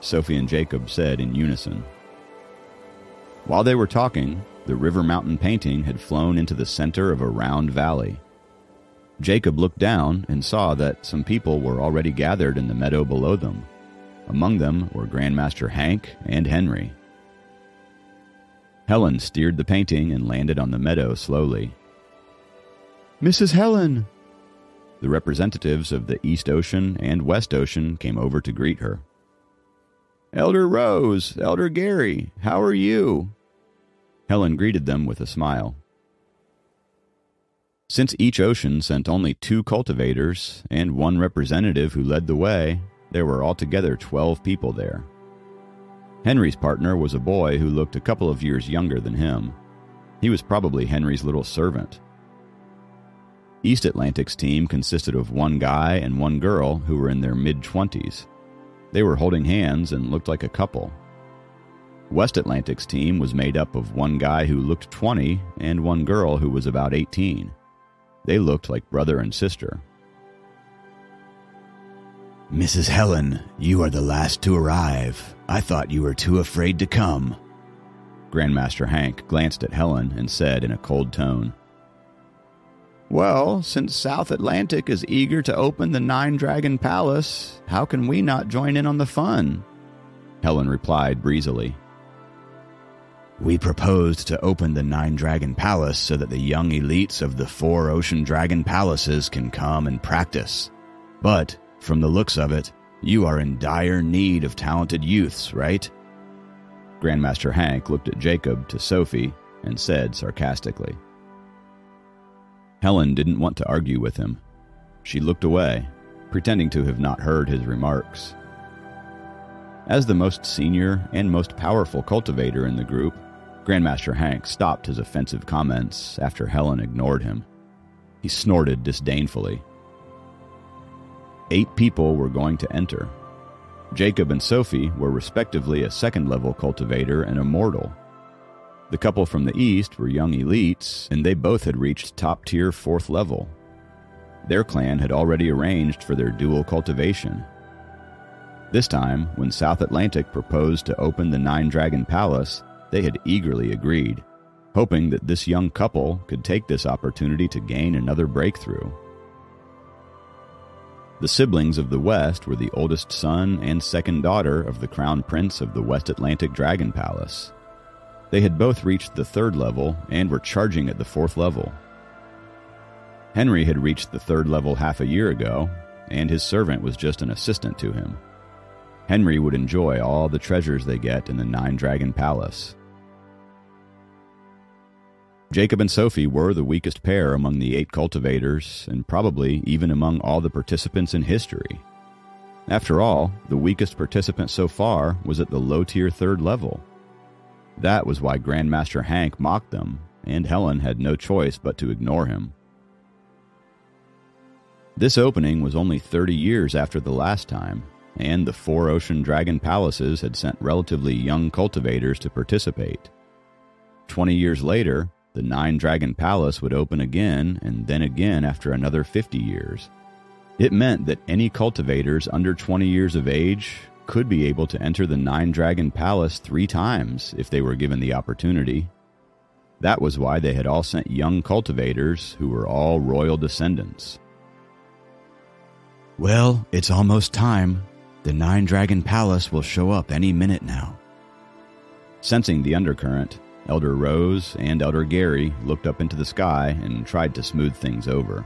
Sophie and Jacob said in unison. While they were talking, the River Mountain painting had flown into the center of a round valley. Jacob looked down and saw that some people were already gathered in the meadow below them. Among them were Grandmaster Hank and Henry. Helen steered the painting and landed on the meadow slowly. Mrs. Helen! The representatives of the East Ocean and West Ocean came over to greet her. Elder Rose, Elder Gary, how are you? Helen greeted them with a smile. Since each ocean sent only two cultivators and one representative who led the way, there were altogether 12 people there. Henry's partner was a boy who looked a couple of years younger than him. He was probably Henry's little servant. East Atlantic's team consisted of one guy and one girl who were in their mid 20s. They were holding hands and looked like a couple. West Atlantic's team was made up of one guy who looked 20 and one girl who was about 18. They looked like brother and sister. Mrs. Helen, you are the last to arrive. I thought you were too afraid to come. Grandmaster Hank glanced at Helen and said in a cold tone, well, since South Atlantic is eager to open the Nine Dragon Palace, how can we not join in on the fun? Helen replied breezily. We proposed to open the Nine Dragon Palace so that the young elites of the four Ocean Dragon Palaces can come and practice. But, from the looks of it, you are in dire need of talented youths, right? Grandmaster Hank looked at Jacob to Sophie and said sarcastically. Helen didn't want to argue with him. She looked away, pretending to have not heard his remarks. As the most senior and most powerful cultivator in the group, Grandmaster Hank stopped his offensive comments after Helen ignored him. He snorted disdainfully. Eight people were going to enter. Jacob and Sophie were respectively a second level cultivator and a mortal, the couple from the east were young elites, and they both had reached top tier fourth level. Their clan had already arranged for their dual cultivation. This time, when South Atlantic proposed to open the Nine Dragon Palace, they had eagerly agreed, hoping that this young couple could take this opportunity to gain another breakthrough. The siblings of the West were the oldest son and second daughter of the Crown Prince of the West Atlantic Dragon Palace. They had both reached the third level and were charging at the fourth level. Henry had reached the third level half a year ago, and his servant was just an assistant to him. Henry would enjoy all the treasures they get in the Nine Dragon Palace. Jacob and Sophie were the weakest pair among the eight cultivators, and probably even among all the participants in history. After all, the weakest participant so far was at the low tier third level. That was why Grandmaster Hank mocked them, and Helen had no choice but to ignore him. This opening was only 30 years after the last time, and the four ocean dragon palaces had sent relatively young cultivators to participate. Twenty years later, the Nine Dragon Palace would open again and then again after another 50 years. It meant that any cultivators under 20 years of age could be able to enter the Nine Dragon Palace three times if they were given the opportunity. That was why they had all sent young cultivators who were all royal descendants. Well, it's almost time. The Nine Dragon Palace will show up any minute now. Sensing the undercurrent, Elder Rose and Elder Gary looked up into the sky and tried to smooth things over.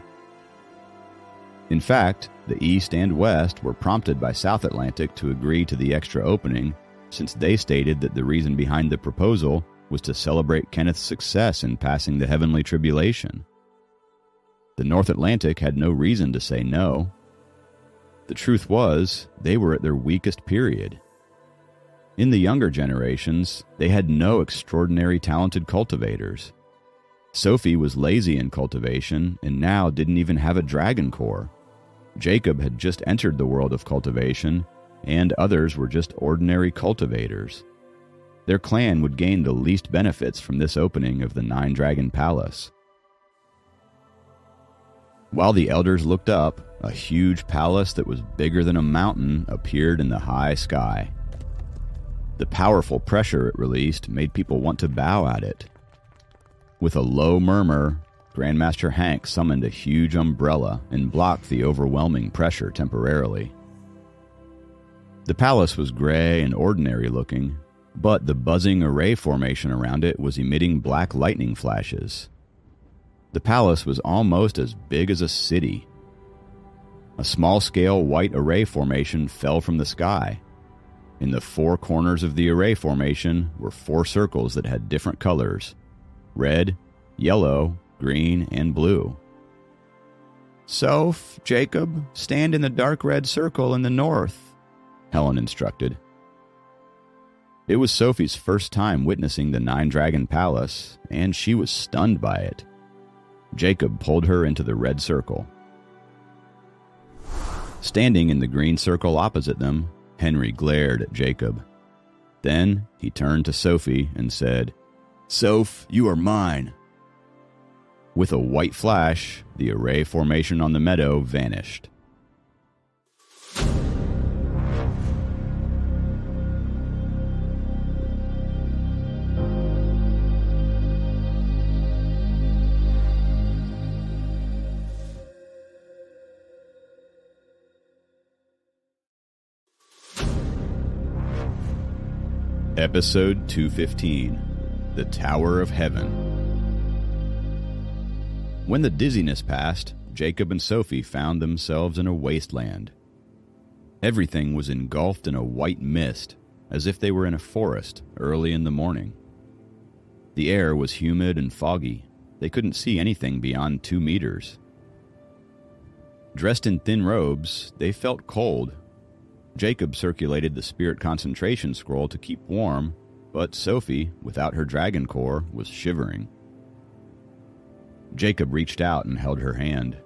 In fact, the East and West were prompted by South Atlantic to agree to the extra opening, since they stated that the reason behind the proposal was to celebrate Kenneth's success in passing the heavenly tribulation. The North Atlantic had no reason to say no. The truth was, they were at their weakest period. In the younger generations, they had no extraordinary talented cultivators. Sophie was lazy in cultivation and now didn't even have a dragon core. Jacob had just entered the world of cultivation, and others were just ordinary cultivators. Their clan would gain the least benefits from this opening of the Nine Dragon Palace. While the elders looked up, a huge palace that was bigger than a mountain appeared in the high sky. The powerful pressure it released made people want to bow at it. With a low murmur, Grandmaster Hank summoned a huge umbrella and blocked the overwhelming pressure temporarily. The palace was gray and ordinary looking, but the buzzing array formation around it was emitting black lightning flashes. The palace was almost as big as a city. A small scale white array formation fell from the sky. In the four corners of the array formation were four circles that had different colors red, yellow, green, and blue. Soph, Jacob, stand in the dark red circle in the north, Helen instructed. It was Sophie's first time witnessing the Nine Dragon Palace, and she was stunned by it. Jacob pulled her into the red circle. Standing in the green circle opposite them, Henry glared at Jacob. Then he turned to Sophie and said, Soph, you are mine. With a white flash, the array formation on the meadow vanished. Episode 215 The Tower of Heaven. When the dizziness passed, Jacob and Sophie found themselves in a wasteland. Everything was engulfed in a white mist, as if they were in a forest early in the morning. The air was humid and foggy. They couldn't see anything beyond two meters. Dressed in thin robes, they felt cold Jacob circulated the spirit concentration scroll to keep warm, but Sophie, without her dragon core, was shivering. Jacob reached out and held her hand.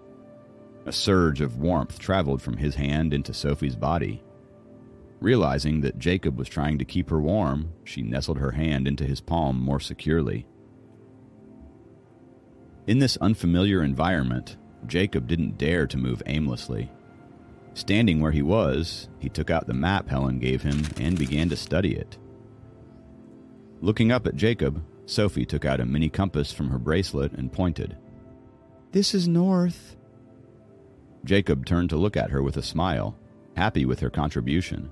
A surge of warmth traveled from his hand into Sophie's body. Realizing that Jacob was trying to keep her warm, she nestled her hand into his palm more securely. In this unfamiliar environment, Jacob didn't dare to move aimlessly. Standing where he was, he took out the map Helen gave him and began to study it. Looking up at Jacob, Sophie took out a mini compass from her bracelet and pointed. This is north. Jacob turned to look at her with a smile, happy with her contribution.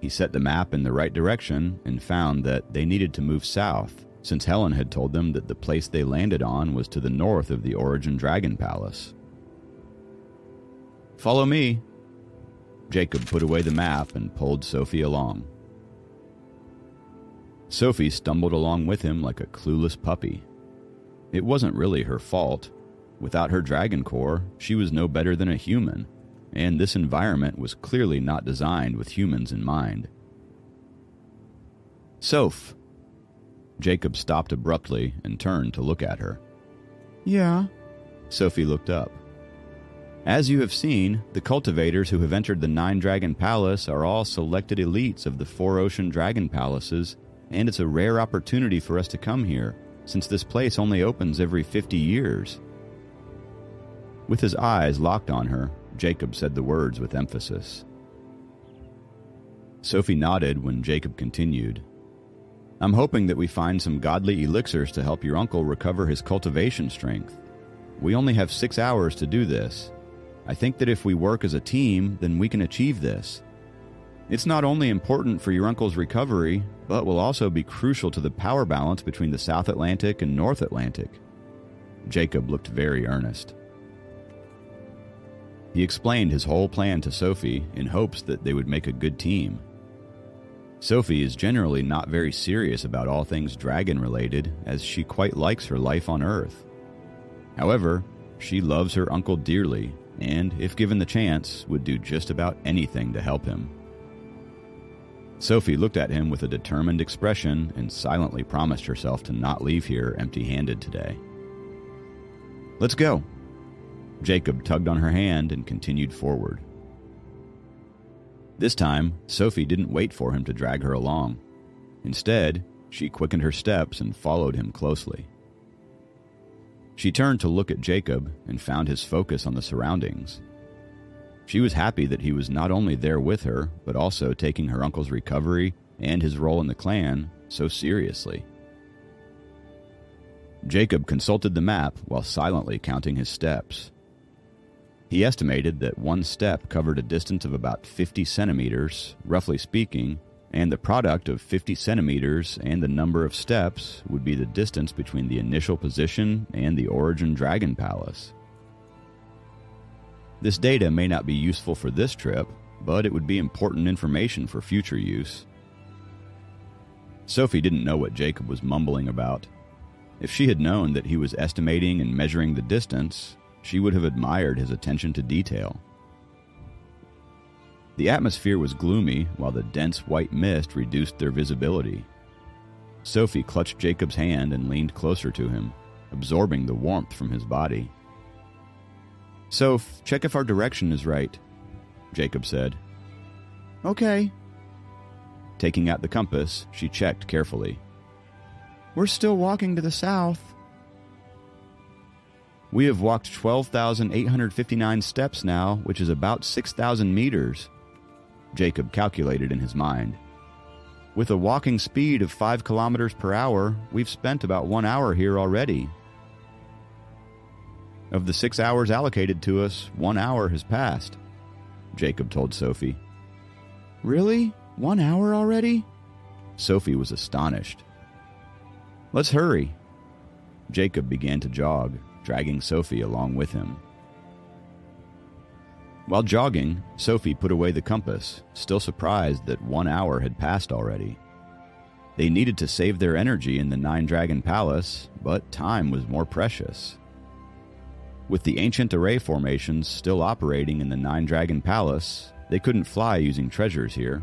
He set the map in the right direction and found that they needed to move south, since Helen had told them that the place they landed on was to the north of the Origin Dragon Palace. Follow me. Jacob put away the map and pulled Sophie along. Sophie stumbled along with him like a clueless puppy. It wasn't really her fault. Without her dragon core, she was no better than a human, and this environment was clearly not designed with humans in mind. Soph! Jacob stopped abruptly and turned to look at her. Yeah? Sophie looked up. As you have seen, the cultivators who have entered the Nine Dragon Palace are all selected elites of the Four Ocean Dragon Palaces, and it's a rare opportunity for us to come here, since this place only opens every 50 years. With his eyes locked on her, Jacob said the words with emphasis. Sophie nodded when Jacob continued. I'm hoping that we find some godly elixirs to help your uncle recover his cultivation strength. We only have six hours to do this, I think that if we work as a team, then we can achieve this. It's not only important for your uncle's recovery, but will also be crucial to the power balance between the South Atlantic and North Atlantic. Jacob looked very earnest. He explained his whole plan to Sophie in hopes that they would make a good team. Sophie is generally not very serious about all things dragon related, as she quite likes her life on Earth. However, she loves her uncle dearly and, if given the chance, would do just about anything to help him. Sophie looked at him with a determined expression and silently promised herself to not leave here empty handed today. Let's go. Jacob tugged on her hand and continued forward. This time, Sophie didn't wait for him to drag her along. Instead, she quickened her steps and followed him closely. She turned to look at Jacob and found his focus on the surroundings. She was happy that he was not only there with her, but also taking her uncle's recovery and his role in the clan so seriously. Jacob consulted the map while silently counting his steps. He estimated that one step covered a distance of about 50 centimeters, roughly speaking, and the product of 50 centimeters and the number of steps would be the distance between the initial position and the Origin Dragon Palace. This data may not be useful for this trip, but it would be important information for future use. Sophie didn't know what Jacob was mumbling about. If she had known that he was estimating and measuring the distance, she would have admired his attention to detail. The atmosphere was gloomy while the dense white mist reduced their visibility. Sophie clutched Jacob's hand and leaned closer to him, absorbing the warmth from his body. Soph, check if our direction is right, Jacob said. Okay. Taking out the compass, she checked carefully. We're still walking to the south. We have walked 12,859 steps now, which is about 6,000 meters, Jacob calculated in his mind. With a walking speed of 5 kilometers per hour, we've spent about one hour here already. Of the six hours allocated to us, one hour has passed, Jacob told Sophie. Really? One hour already? Sophie was astonished. Let's hurry. Jacob began to jog, dragging Sophie along with him. While jogging, Sophie put away the compass, still surprised that one hour had passed already. They needed to save their energy in the Nine Dragon Palace, but time was more precious. With the ancient array formations still operating in the Nine Dragon Palace, they couldn't fly using treasures here.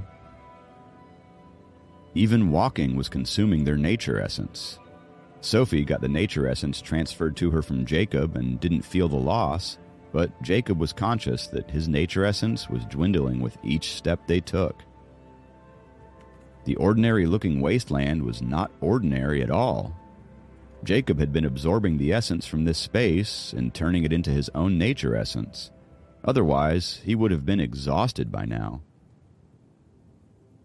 Even walking was consuming their nature essence. Sophie got the nature essence transferred to her from Jacob and didn't feel the loss, but Jacob was conscious that his nature essence was dwindling with each step they took. The ordinary looking wasteland was not ordinary at all. Jacob had been absorbing the essence from this space and turning it into his own nature essence. Otherwise, he would have been exhausted by now.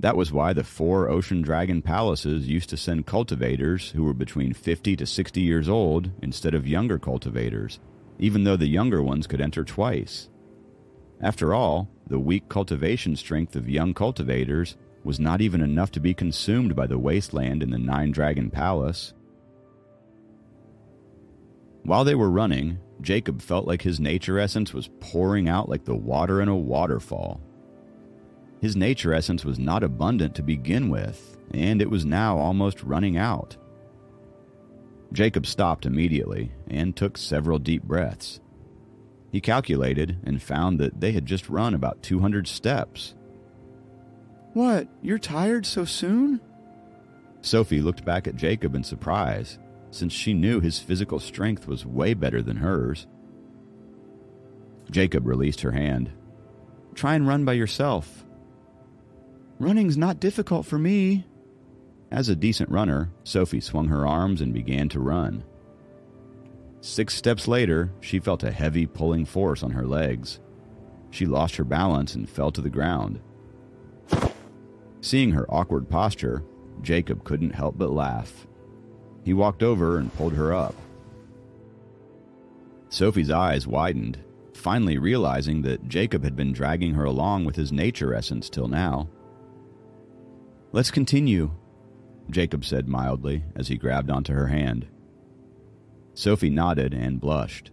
That was why the four Ocean Dragon palaces used to send cultivators who were between 50 to 60 years old instead of younger cultivators even though the younger ones could enter twice. After all, the weak cultivation strength of young cultivators was not even enough to be consumed by the wasteland in the Nine Dragon Palace. While they were running, Jacob felt like his nature essence was pouring out like the water in a waterfall. His nature essence was not abundant to begin with, and it was now almost running out. Jacob stopped immediately and took several deep breaths. He calculated and found that they had just run about 200 steps. What? You're tired so soon? Sophie looked back at Jacob in surprise, since she knew his physical strength was way better than hers. Jacob released her hand. Try and run by yourself. Running's not difficult for me, as a decent runner, Sophie swung her arms and began to run. Six steps later, she felt a heavy pulling force on her legs. She lost her balance and fell to the ground. Seeing her awkward posture, Jacob couldn't help but laugh. He walked over and pulled her up. Sophie's eyes widened, finally realizing that Jacob had been dragging her along with his nature essence till now. Let's continue, Jacob said mildly as he grabbed onto her hand. Sophie nodded and blushed.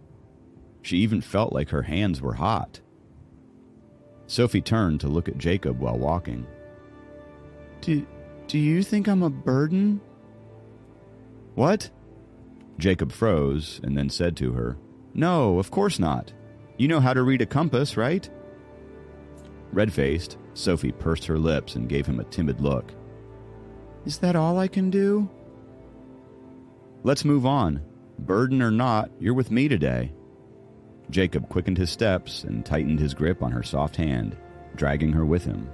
She even felt like her hands were hot. Sophie turned to look at Jacob while walking. Do, do you think I'm a burden? What? Jacob froze and then said to her, No, of course not. You know how to read a compass, right? Red faced, Sophie pursed her lips and gave him a timid look. Is that all I can do? Let's move on. Burden or not, you're with me today. Jacob quickened his steps and tightened his grip on her soft hand, dragging her with him.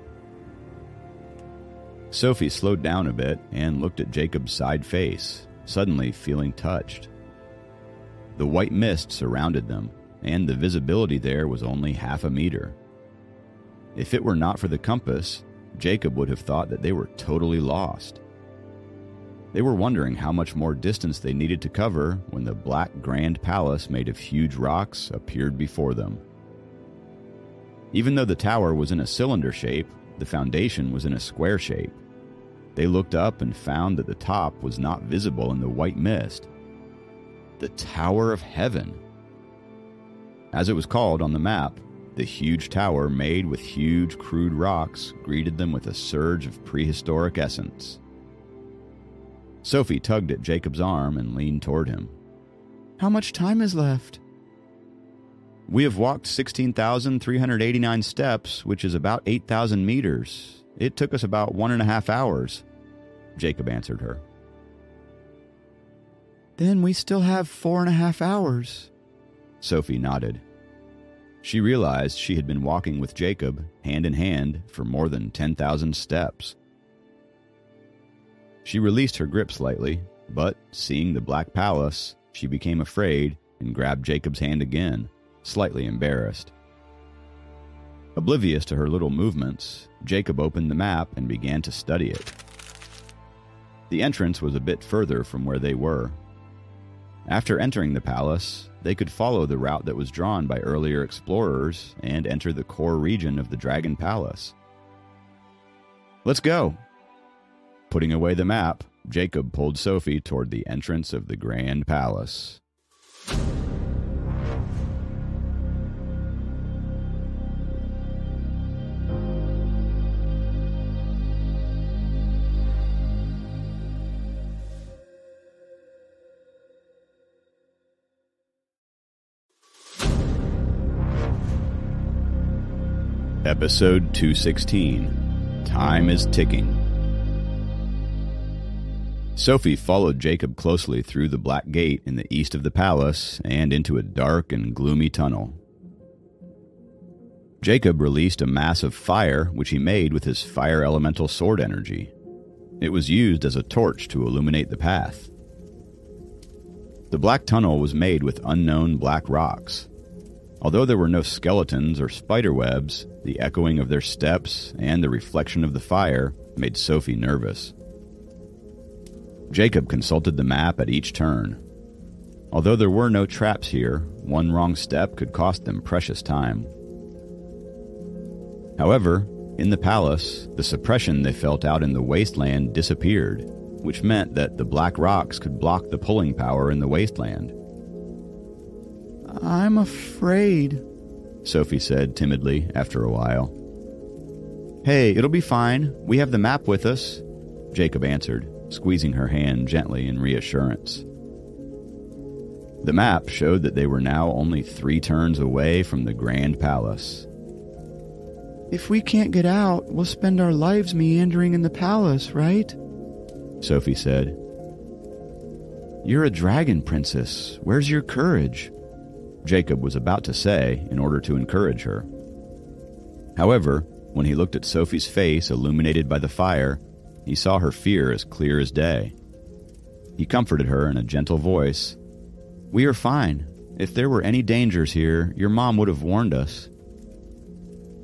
Sophie slowed down a bit and looked at Jacob's side face, suddenly feeling touched. The white mist surrounded them, and the visibility there was only half a meter. If it were not for the compass, Jacob would have thought that they were totally lost. They were wondering how much more distance they needed to cover when the black grand palace made of huge rocks appeared before them. Even though the tower was in a cylinder shape, the foundation was in a square shape. They looked up and found that the top was not visible in the white mist. The Tower of Heaven. As it was called on the map, the huge tower made with huge crude rocks greeted them with a surge of prehistoric essence. Sophie tugged at Jacob's arm and leaned toward him. How much time is left? We have walked 16,389 steps, which is about 8,000 meters. It took us about one and a half hours, Jacob answered her. Then we still have four and a half hours. Sophie nodded. She realized she had been walking with Jacob, hand in hand, for more than 10,000 steps. She released her grip slightly, but seeing the Black Palace, she became afraid and grabbed Jacob's hand again, slightly embarrassed. Oblivious to her little movements, Jacob opened the map and began to study it. The entrance was a bit further from where they were. After entering the palace, they could follow the route that was drawn by earlier explorers and enter the core region of the Dragon Palace. Let's go, Putting away the map, Jacob pulled Sophie toward the entrance of the Grand Palace. Episode 216 Time is Ticking. Sophie followed Jacob closely through the black gate in the east of the palace and into a dark and gloomy tunnel. Jacob released a mass of fire which he made with his fire elemental sword energy. It was used as a torch to illuminate the path. The black tunnel was made with unknown black rocks. Although there were no skeletons or spider webs, the echoing of their steps and the reflection of the fire made Sophie nervous. Jacob consulted the map at each turn. Although there were no traps here, one wrong step could cost them precious time. However, in the palace, the suppression they felt out in the wasteland disappeared, which meant that the black rocks could block the pulling power in the wasteland. I'm afraid, Sophie said timidly after a while. Hey, it'll be fine. We have the map with us, Jacob answered squeezing her hand gently in reassurance. The map showed that they were now only three turns away from the Grand Palace. If we can't get out, we'll spend our lives meandering in the palace, right? Sophie said. You're a dragon princess. Where's your courage? Jacob was about to say in order to encourage her. However, when he looked at Sophie's face illuminated by the fire, he saw her fear as clear as day. He comforted her in a gentle voice. We are fine. If there were any dangers here, your mom would have warned us.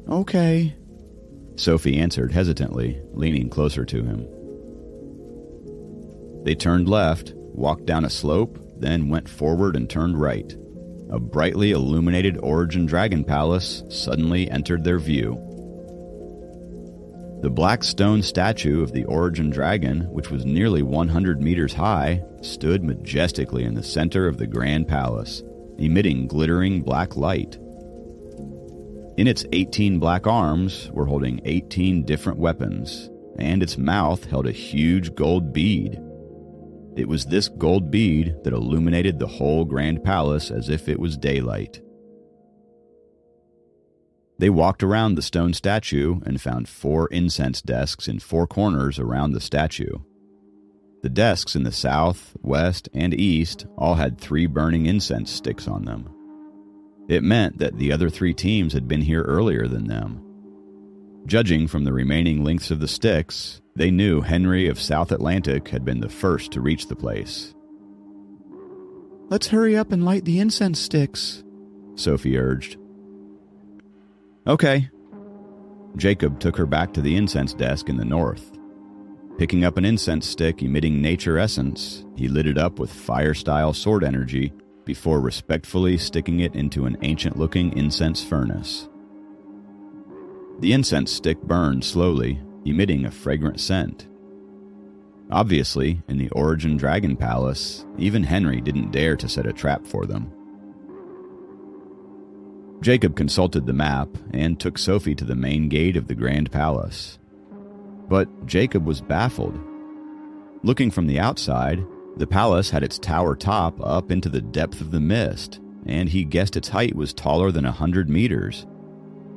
Okay, Sophie answered hesitantly, leaning closer to him. They turned left, walked down a slope, then went forward and turned right. A brightly illuminated Origin Dragon Palace suddenly entered their view. The black stone statue of the Origin Dragon, which was nearly 100 meters high, stood majestically in the center of the Grand Palace, emitting glittering black light. In its 18 black arms were holding 18 different weapons, and its mouth held a huge gold bead. It was this gold bead that illuminated the whole Grand Palace as if it was daylight. They walked around the stone statue and found four incense desks in four corners around the statue. The desks in the south, west, and east all had three burning incense sticks on them. It meant that the other three teams had been here earlier than them. Judging from the remaining lengths of the sticks, they knew Henry of South Atlantic had been the first to reach the place. Let's hurry up and light the incense sticks, Sophie urged. Okay. Jacob took her back to the incense desk in the north. Picking up an incense stick emitting nature essence, he lit it up with fire style sword energy before respectfully sticking it into an ancient looking incense furnace. The incense stick burned slowly, emitting a fragrant scent. Obviously, in the Origin Dragon Palace, even Henry didn't dare to set a trap for them. Jacob consulted the map and took Sophie to the main gate of the Grand Palace. But Jacob was baffled. Looking from the outside, the palace had its tower top up into the depth of the mist, and he guessed its height was taller than a hundred meters.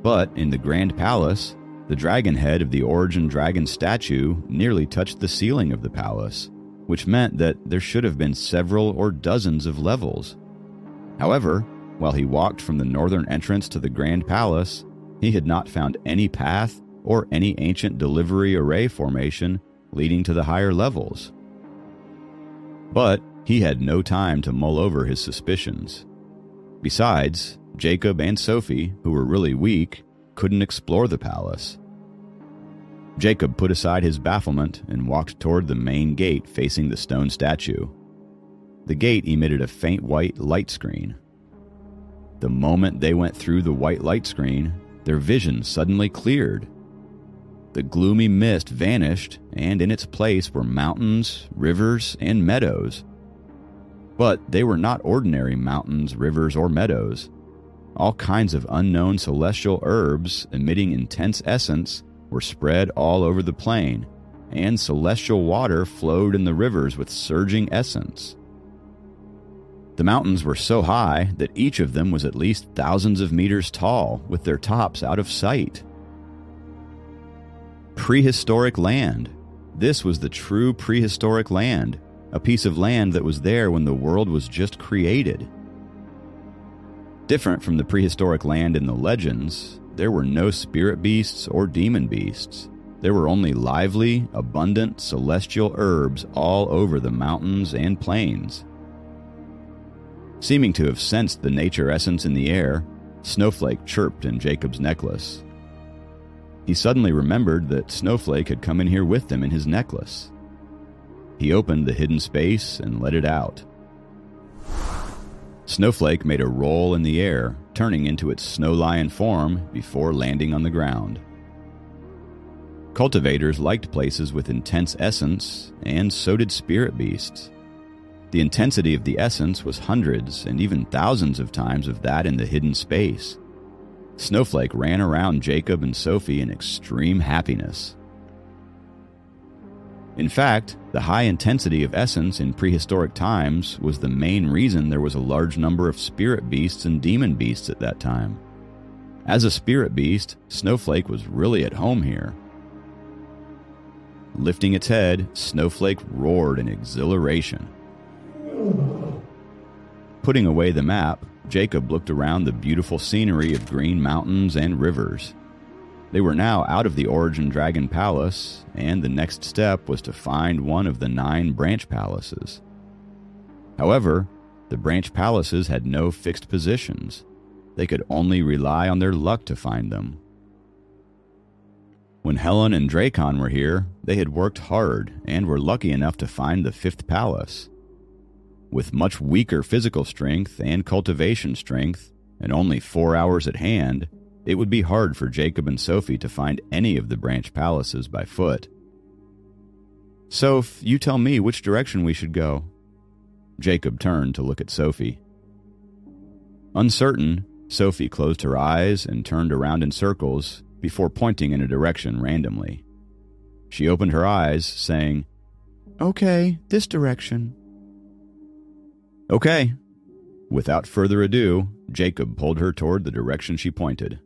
But in the Grand Palace, the dragon head of the Origin Dragon statue nearly touched the ceiling of the palace, which meant that there should have been several or dozens of levels. However, while he walked from the northern entrance to the Grand Palace, he had not found any path or any ancient delivery array formation leading to the higher levels. But he had no time to mull over his suspicions. Besides, Jacob and Sophie, who were really weak, couldn't explore the palace. Jacob put aside his bafflement and walked toward the main gate facing the stone statue. The gate emitted a faint white light screen. The moment they went through the white light screen, their vision suddenly cleared. The gloomy mist vanished, and in its place were mountains, rivers, and meadows. But they were not ordinary mountains, rivers, or meadows. All kinds of unknown celestial herbs emitting intense essence were spread all over the plain, and celestial water flowed in the rivers with surging essence. The mountains were so high that each of them was at least thousands of meters tall, with their tops out of sight. Prehistoric land. This was the true prehistoric land, a piece of land that was there when the world was just created. Different from the prehistoric land in the legends, there were no spirit beasts or demon beasts. There were only lively, abundant celestial herbs all over the mountains and plains. Seeming to have sensed the nature essence in the air, Snowflake chirped in Jacob's necklace. He suddenly remembered that Snowflake had come in here with them in his necklace. He opened the hidden space and let it out. Snowflake made a roll in the air, turning into its snow lion form before landing on the ground. Cultivators liked places with intense essence, and so did spirit beasts. The intensity of the essence was hundreds and even thousands of times of that in the hidden space. Snowflake ran around Jacob and Sophie in extreme happiness. In fact, the high intensity of essence in prehistoric times was the main reason there was a large number of spirit beasts and demon beasts at that time. As a spirit beast, Snowflake was really at home here. Lifting its head, Snowflake roared in exhilaration. Putting away the map, Jacob looked around the beautiful scenery of green mountains and rivers. They were now out of the Origin Dragon Palace, and the next step was to find one of the nine branch palaces. However, the branch palaces had no fixed positions. They could only rely on their luck to find them. When Helen and Dracon were here, they had worked hard and were lucky enough to find the fifth palace. With much weaker physical strength and cultivation strength, and only four hours at hand, it would be hard for Jacob and Sophie to find any of the branch palaces by foot. Soph, you tell me which direction we should go. Jacob turned to look at Sophie. Uncertain, Sophie closed her eyes and turned around in circles before pointing in a direction randomly. She opened her eyes, saying, Okay, this direction. Okay. Without further ado, Jacob pulled her toward the direction she pointed.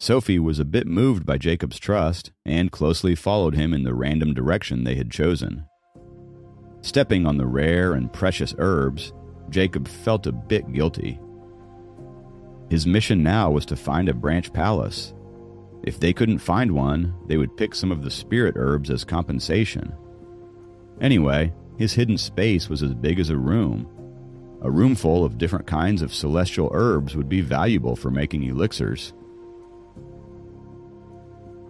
Sophie was a bit moved by Jacob's trust and closely followed him in the random direction they had chosen. Stepping on the rare and precious herbs, Jacob felt a bit guilty. His mission now was to find a branch palace. If they couldn't find one, they would pick some of the spirit herbs as compensation. Anyway, his hidden space was as big as a room. A room full of different kinds of celestial herbs would be valuable for making elixirs.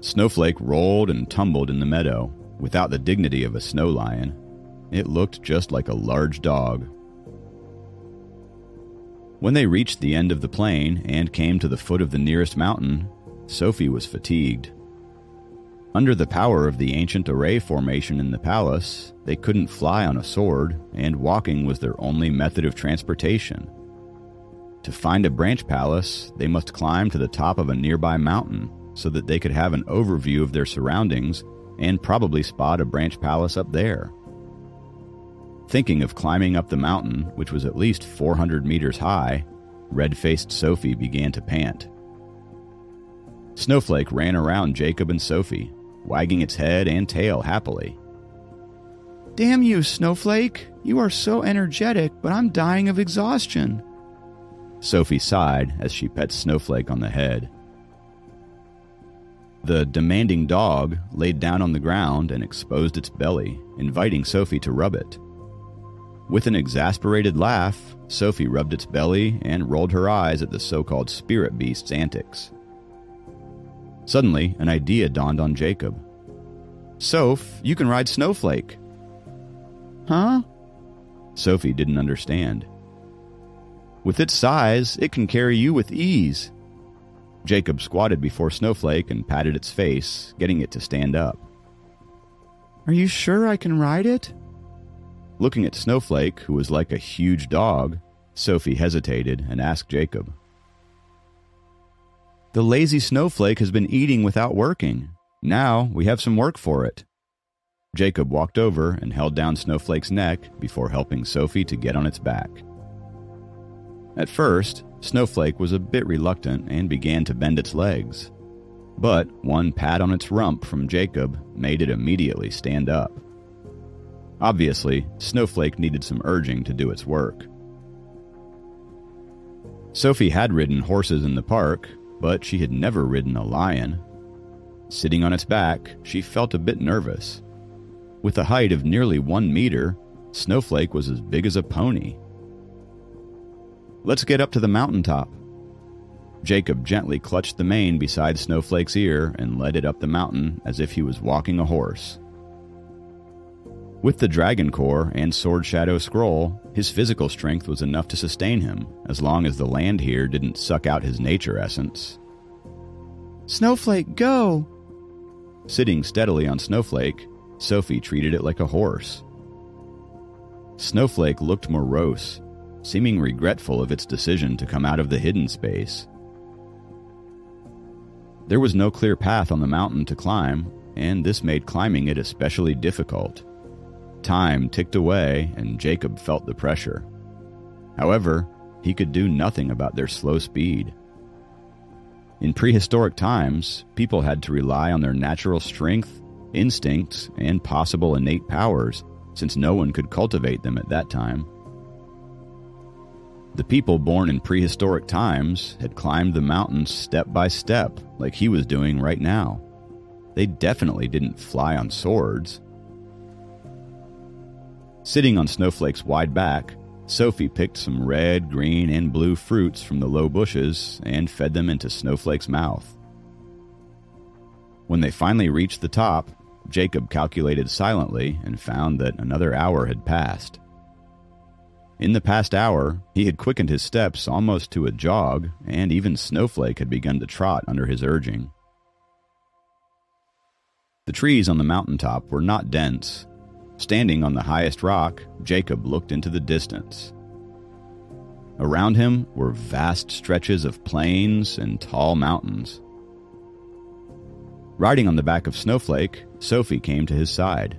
Snowflake rolled and tumbled in the meadow without the dignity of a snow lion. It looked just like a large dog. When they reached the end of the plain and came to the foot of the nearest mountain, Sophie was fatigued. Under the power of the ancient array formation in the palace, they couldn't fly on a sword, and walking was their only method of transportation. To find a branch palace, they must climb to the top of a nearby mountain so that they could have an overview of their surroundings and probably spot a branch palace up there. Thinking of climbing up the mountain, which was at least 400 meters high, red faced Sophie began to pant. Snowflake ran around Jacob and Sophie, wagging its head and tail happily. Damn you, Snowflake! You are so energetic, but I'm dying of exhaustion. Sophie sighed as she pet Snowflake on the head. The demanding dog laid down on the ground and exposed its belly, inviting Sophie to rub it. With an exasperated laugh, Sophie rubbed its belly and rolled her eyes at the so called spirit beast's antics. Suddenly, an idea dawned on Jacob. Soph, you can ride Snowflake. Huh? Sophie didn't understand. With its size, it can carry you with ease. Jacob squatted before Snowflake and patted its face, getting it to stand up. Are you sure I can ride it? Looking at Snowflake, who was like a huge dog, Sophie hesitated and asked Jacob. The lazy snowflake has been eating without working. Now we have some work for it. Jacob walked over and held down Snowflake's neck before helping Sophie to get on its back. At first, Snowflake was a bit reluctant and began to bend its legs. But one pat on its rump from Jacob made it immediately stand up. Obviously, Snowflake needed some urging to do its work. Sophie had ridden horses in the park, but she had never ridden a lion. Sitting on its back, she felt a bit nervous. With a height of nearly one meter, Snowflake was as big as a pony. Let's get up to the mountain top. Jacob gently clutched the mane beside Snowflake's ear and led it up the mountain as if he was walking a horse. With the Dragon Core and Sword Shadow Scroll, his physical strength was enough to sustain him, as long as the land here didn't suck out his nature essence. Snowflake, go! Sitting steadily on Snowflake, Sophie treated it like a horse. Snowflake looked morose, seeming regretful of its decision to come out of the hidden space. There was no clear path on the mountain to climb, and this made climbing it especially difficult. Time ticked away, and Jacob felt the pressure. However, he could do nothing about their slow speed. In prehistoric times, people had to rely on their natural strength, instincts, and possible innate powers, since no one could cultivate them at that time. The people born in prehistoric times had climbed the mountains step by step, like he was doing right now. They definitely didn't fly on swords. Sitting on Snowflake's wide back, Sophie picked some red, green, and blue fruits from the low bushes and fed them into Snowflake's mouth. When they finally reached the top, Jacob calculated silently and found that another hour had passed. In the past hour, he had quickened his steps almost to a jog, and even Snowflake had begun to trot under his urging. The trees on the mountain top were not dense, Standing on the highest rock, Jacob looked into the distance. Around him were vast stretches of plains and tall mountains. Riding on the back of Snowflake, Sophie came to his side.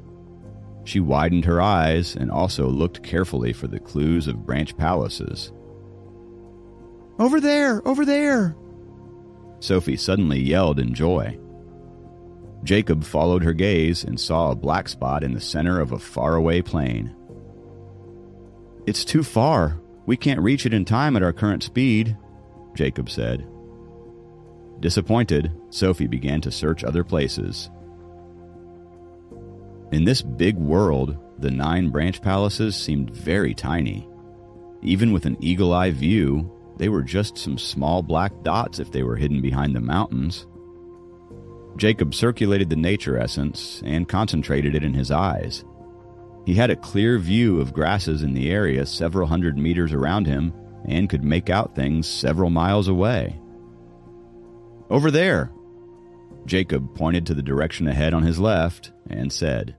She widened her eyes and also looked carefully for the clues of branch palaces. Over there! Over there! Sophie suddenly yelled in joy. Jacob followed her gaze and saw a black spot in the center of a faraway plain. It's too far. We can't reach it in time at our current speed, Jacob said. Disappointed, Sophie began to search other places. In this big world, the nine branch palaces seemed very tiny. Even with an eagle eye view, they were just some small black dots if they were hidden behind the mountains. Jacob circulated the nature essence and concentrated it in his eyes. He had a clear view of grasses in the area several hundred meters around him and could make out things several miles away. Over there! Jacob pointed to the direction ahead on his left and said,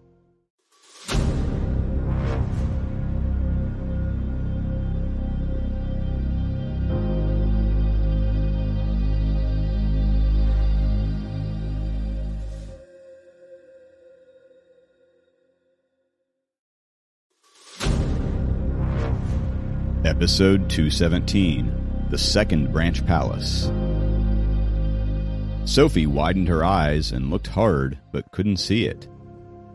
Episode 217 The Second Branch Palace. Sophie widened her eyes and looked hard, but couldn't see it.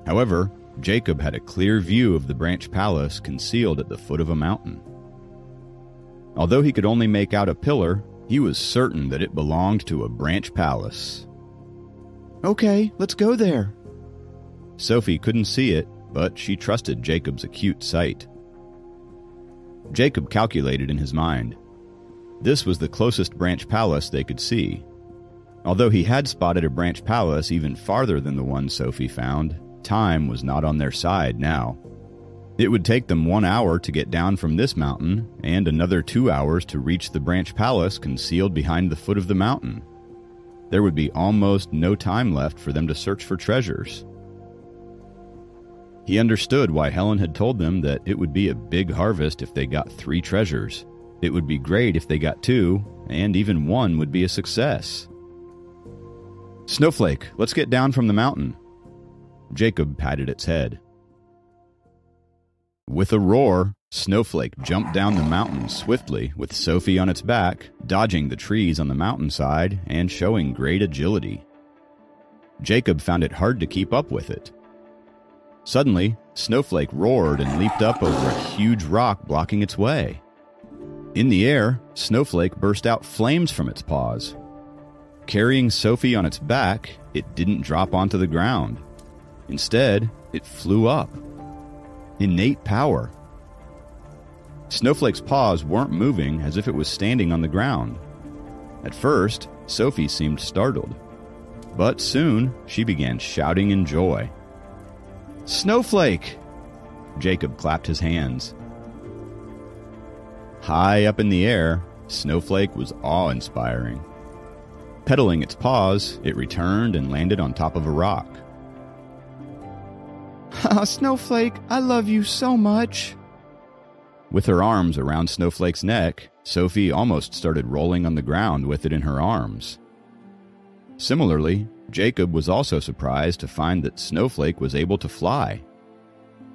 However, Jacob had a clear view of the branch palace concealed at the foot of a mountain. Although he could only make out a pillar, he was certain that it belonged to a branch palace. Okay, let's go there. Sophie couldn't see it, but she trusted Jacob's acute sight. Jacob calculated in his mind. This was the closest branch palace they could see. Although he had spotted a branch palace even farther than the one Sophie found, time was not on their side now. It would take them one hour to get down from this mountain, and another two hours to reach the branch palace concealed behind the foot of the mountain. There would be almost no time left for them to search for treasures. He understood why Helen had told them that it would be a big harvest if they got three treasures. It would be great if they got two, and even one would be a success. Snowflake, let's get down from the mountain. Jacob patted its head. With a roar, Snowflake jumped down the mountain swiftly, with Sophie on its back, dodging the trees on the mountainside and showing great agility. Jacob found it hard to keep up with it. Suddenly, Snowflake roared and leaped up over a huge rock blocking its way. In the air, Snowflake burst out flames from its paws. Carrying Sophie on its back, it didn't drop onto the ground. Instead, it flew up. Innate power. Snowflake's paws weren't moving as if it was standing on the ground. At first, Sophie seemed startled. But soon, she began shouting in joy. Snowflake! Jacob clapped his hands. High up in the air, Snowflake was awe inspiring. Pedaling its paws, it returned and landed on top of a rock. Oh, Snowflake, I love you so much. With her arms around Snowflake's neck, Sophie almost started rolling on the ground with it in her arms. Similarly, Jacob was also surprised to find that Snowflake was able to fly.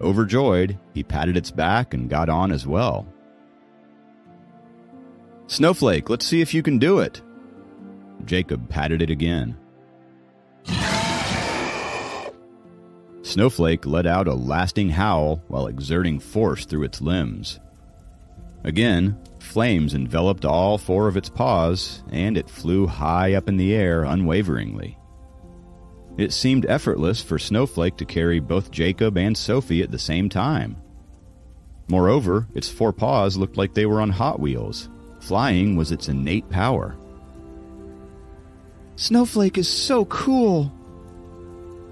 Overjoyed, he patted its back and got on as well. Snowflake, let's see if you can do it. Jacob patted it again. Snowflake let out a lasting howl while exerting force through its limbs. Again, flames enveloped all four of its paws, and it flew high up in the air unwaveringly. It seemed effortless for Snowflake to carry both Jacob and Sophie at the same time. Moreover, its four paws looked like they were on Hot Wheels. Flying was its innate power. Snowflake is so cool.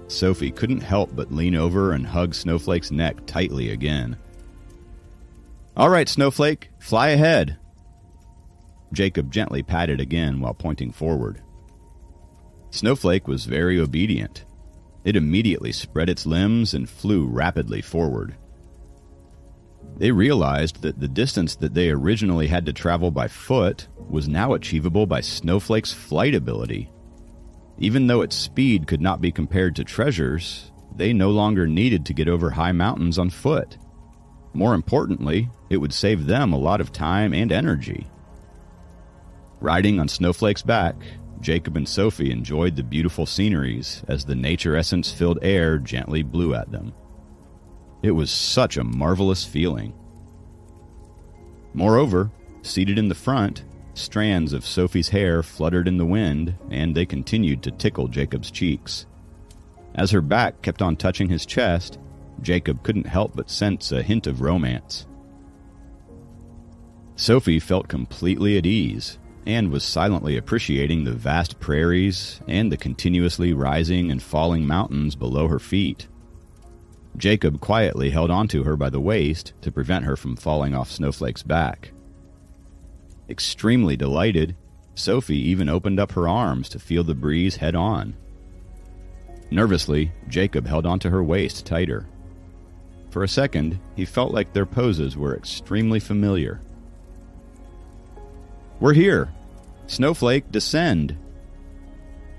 Sophie couldn't help but lean over and hug Snowflake's neck tightly again. All right, Snowflake, fly ahead. Jacob gently patted again while pointing forward. Snowflake was very obedient. It immediately spread its limbs and flew rapidly forward. They realized that the distance that they originally had to travel by foot was now achievable by Snowflake's flight ability. Even though its speed could not be compared to treasures, they no longer needed to get over high mountains on foot. More importantly, it would save them a lot of time and energy. Riding on Snowflake's back, Jacob and Sophie enjoyed the beautiful sceneries as the nature essence filled air gently blew at them. It was such a marvelous feeling. Moreover, seated in the front, strands of Sophie's hair fluttered in the wind, and they continued to tickle Jacob's cheeks. As her back kept on touching his chest, Jacob couldn't help but sense a hint of romance. Sophie felt completely at ease, and was silently appreciating the vast prairies and the continuously rising and falling mountains below her feet. Jacob quietly held onto her by the waist to prevent her from falling off Snowflake's back. Extremely delighted, Sophie even opened up her arms to feel the breeze head on. Nervously, Jacob held onto her waist tighter. For a second, he felt like their poses were extremely familiar. We're here! Snowflake, descend!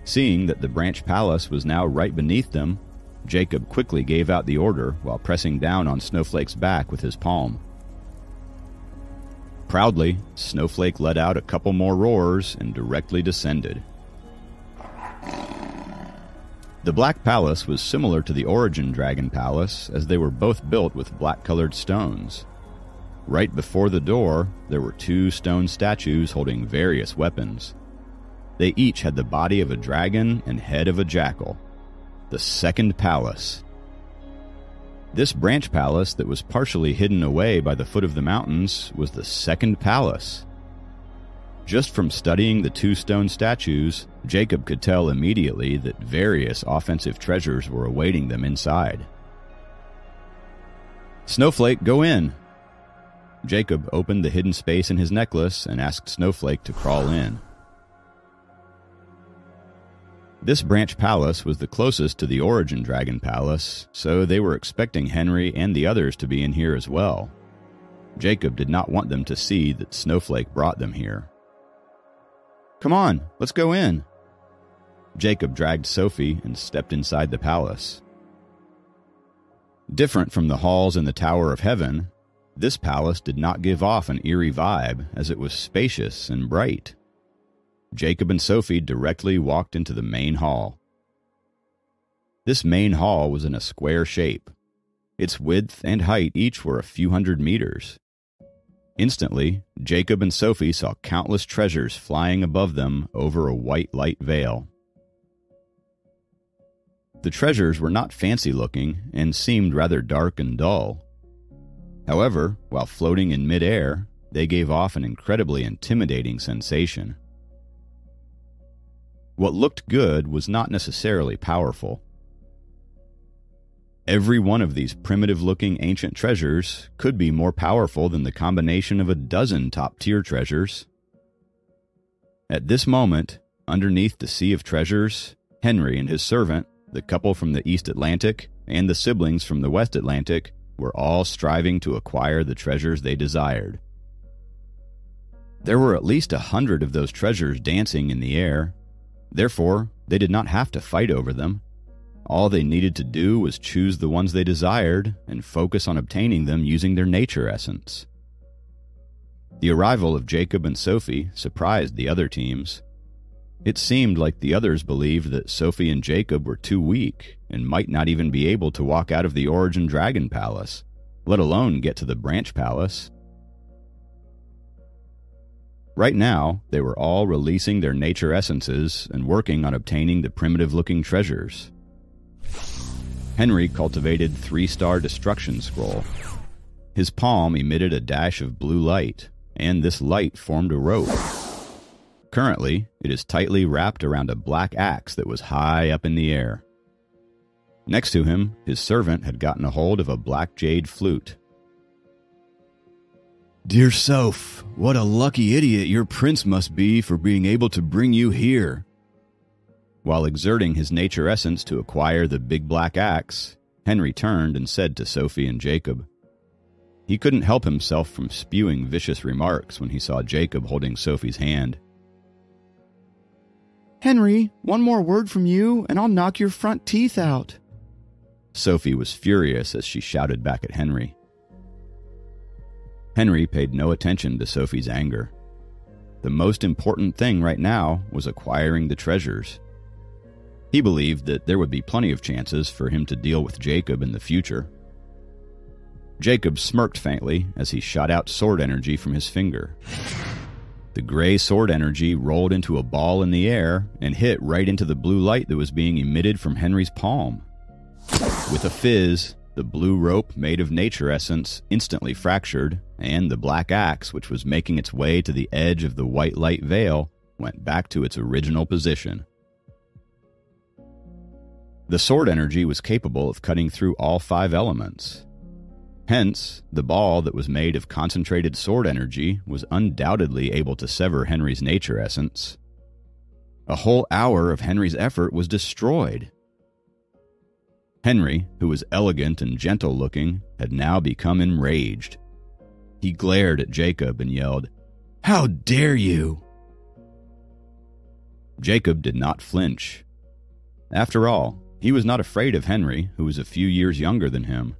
Seeing that the branch palace was now right beneath them, Jacob quickly gave out the order while pressing down on Snowflake's back with his palm. Proudly, Snowflake let out a couple more roars and directly descended. The Black Palace was similar to the Origin Dragon Palace, as they were both built with black colored stones. Right before the door, there were two stone statues holding various weapons. They each had the body of a dragon and head of a jackal. The Second Palace. This branch palace that was partially hidden away by the foot of the mountains was the Second Palace. Just from studying the two stone statues, Jacob could tell immediately that various offensive treasures were awaiting them inside. Snowflake, go in! Jacob opened the hidden space in his necklace and asked Snowflake to crawl in. This branch palace was the closest to the origin dragon palace, so they were expecting Henry and the others to be in here as well. Jacob did not want them to see that Snowflake brought them here. Come on, let's go in. Jacob dragged Sophie and stepped inside the palace. Different from the halls in the Tower of Heaven, this palace did not give off an eerie vibe as it was spacious and bright. Jacob and Sophie directly walked into the main hall. This main hall was in a square shape. Its width and height each were a few hundred meters, Instantly, Jacob and Sophie saw countless treasures flying above them over a white light veil. The treasures were not fancy looking and seemed rather dark and dull. However, while floating in midair, they gave off an incredibly intimidating sensation. What looked good was not necessarily powerful. Every one of these primitive looking ancient treasures could be more powerful than the combination of a dozen top tier treasures. At this moment, underneath the sea of treasures, Henry and his servant, the couple from the East Atlantic, and the siblings from the West Atlantic were all striving to acquire the treasures they desired. There were at least a hundred of those treasures dancing in the air. Therefore, they did not have to fight over them. All they needed to do was choose the ones they desired and focus on obtaining them using their nature essence. The arrival of Jacob and Sophie surprised the other teams. It seemed like the others believed that Sophie and Jacob were too weak and might not even be able to walk out of the Origin Dragon Palace, let alone get to the Branch Palace. Right now, they were all releasing their nature essences and working on obtaining the primitive looking treasures. Henry cultivated Three Star Destruction Scroll. His palm emitted a dash of blue light, and this light formed a rope. Currently, it is tightly wrapped around a black axe that was high up in the air. Next to him, his servant had gotten a hold of a black jade flute. Dear Soph, what a lucky idiot your prince must be for being able to bring you here. While exerting his nature essence to acquire the big black axe, Henry turned and said to Sophie and Jacob. He couldn't help himself from spewing vicious remarks when he saw Jacob holding Sophie's hand. Henry, one more word from you, and I'll knock your front teeth out. Sophie was furious as she shouted back at Henry. Henry paid no attention to Sophie's anger. The most important thing right now was acquiring the treasures. He believed that there would be plenty of chances for him to deal with Jacob in the future. Jacob smirked faintly as he shot out sword energy from his finger. The gray sword energy rolled into a ball in the air and hit right into the blue light that was being emitted from Henry's palm. With a fizz, the blue rope made of nature essence instantly fractured, and the black axe, which was making its way to the edge of the white light veil, went back to its original position. The sword energy was capable of cutting through all five elements. Hence, the ball that was made of concentrated sword energy was undoubtedly able to sever Henry's nature essence. A whole hour of Henry's effort was destroyed. Henry, who was elegant and gentle looking, had now become enraged. He glared at Jacob and yelled, How dare you! Jacob did not flinch. After all, he was not afraid of Henry, who was a few years younger than him.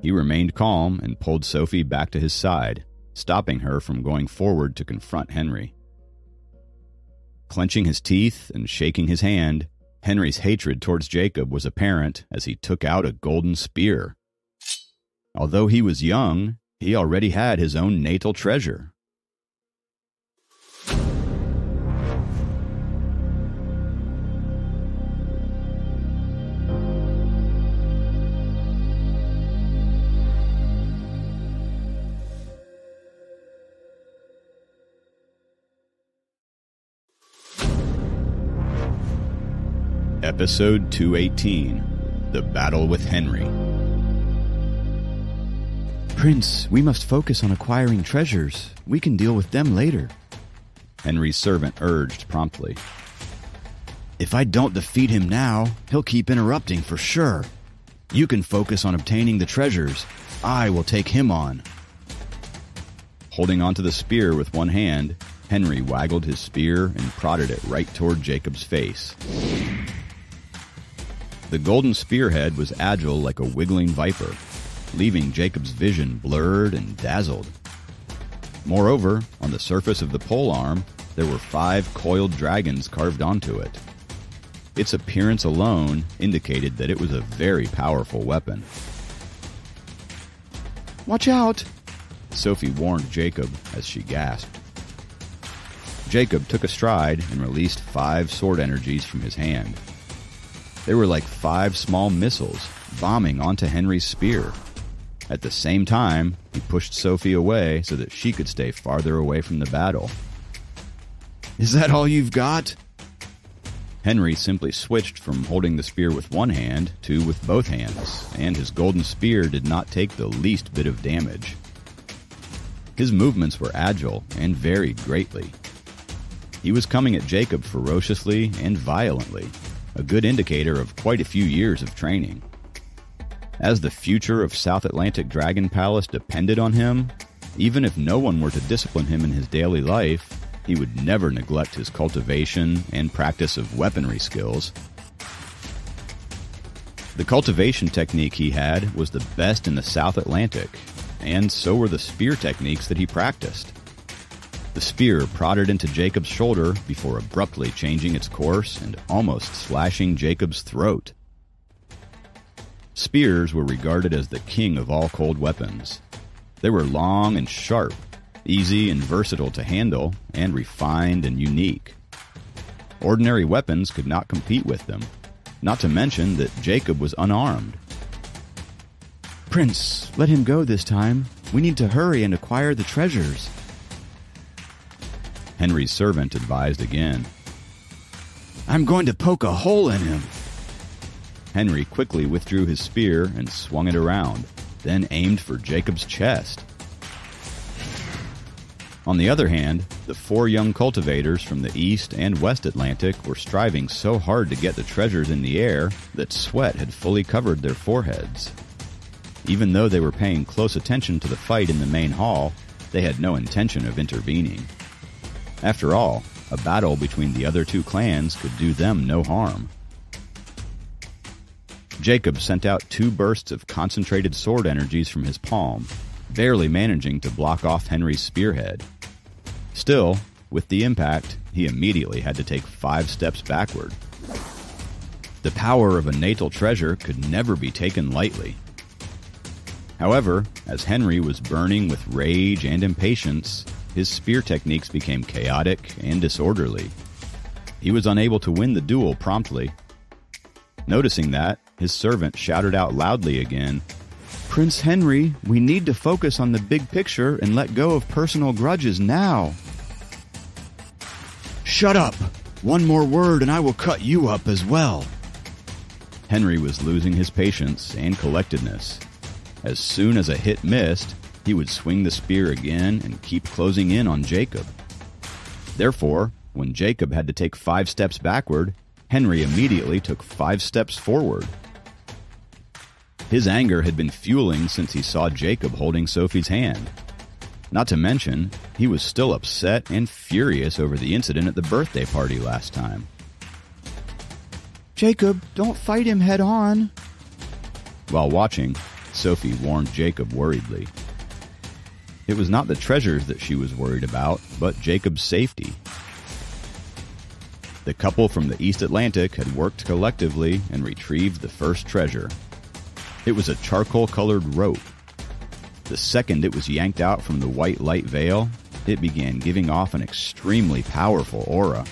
He remained calm and pulled Sophie back to his side, stopping her from going forward to confront Henry. Clenching his teeth and shaking his hand, Henry's hatred towards Jacob was apparent as he took out a golden spear. Although he was young, he already had his own natal treasure, Episode 218 The Battle with Henry. Prince, we must focus on acquiring treasures. We can deal with them later. Henry's servant urged promptly. If I don't defeat him now, he'll keep interrupting for sure. You can focus on obtaining the treasures. I will take him on. Holding onto the spear with one hand, Henry waggled his spear and prodded it right toward Jacob's face. The golden spearhead was agile like a wiggling viper, leaving Jacob's vision blurred and dazzled. Moreover, on the surface of the pole arm, there were five coiled dragons carved onto it. Its appearance alone indicated that it was a very powerful weapon. Watch out! Sophie warned Jacob as she gasped. Jacob took a stride and released five sword energies from his hand. They were like five small missiles bombing onto Henry's spear. At the same time, he pushed Sophie away so that she could stay farther away from the battle. Is that all you've got? Henry simply switched from holding the spear with one hand to with both hands, and his golden spear did not take the least bit of damage. His movements were agile and varied greatly. He was coming at Jacob ferociously and violently, a good indicator of quite a few years of training. As the future of South Atlantic Dragon Palace depended on him, even if no one were to discipline him in his daily life, he would never neglect his cultivation and practice of weaponry skills. The cultivation technique he had was the best in the South Atlantic, and so were the spear techniques that he practiced. The spear prodded into Jacob's shoulder before abruptly changing its course and almost slashing Jacob's throat. Spears were regarded as the king of all cold weapons. They were long and sharp, easy and versatile to handle, and refined and unique. Ordinary weapons could not compete with them, not to mention that Jacob was unarmed. Prince, let him go this time. We need to hurry and acquire the treasures. Henry's servant advised again. I'm going to poke a hole in him. Henry quickly withdrew his spear and swung it around, then aimed for Jacob's chest. On the other hand, the four young cultivators from the East and West Atlantic were striving so hard to get the treasures in the air that sweat had fully covered their foreheads. Even though they were paying close attention to the fight in the main hall, they had no intention of intervening. After all, a battle between the other two clans could do them no harm. Jacob sent out two bursts of concentrated sword energies from his palm, barely managing to block off Henry's spearhead. Still, with the impact, he immediately had to take five steps backward. The power of a natal treasure could never be taken lightly. However, as Henry was burning with rage and impatience, his spear techniques became chaotic and disorderly. He was unable to win the duel promptly. Noticing that, his servant shouted out loudly again, Prince Henry, we need to focus on the big picture and let go of personal grudges now. Shut up! One more word and I will cut you up as well. Henry was losing his patience and collectedness. As soon as a hit missed, he would swing the spear again and keep closing in on Jacob. Therefore, when Jacob had to take five steps backward, Henry immediately took five steps forward. His anger had been fueling since he saw Jacob holding Sophie's hand. Not to mention, he was still upset and furious over the incident at the birthday party last time. Jacob, don't fight him head on. While watching, Sophie warned Jacob worriedly. It was not the treasures that she was worried about, but Jacob's safety. The couple from the East Atlantic had worked collectively and retrieved the first treasure, it was a charcoal colored rope. The second it was yanked out from the white light veil, it began giving off an extremely powerful aura.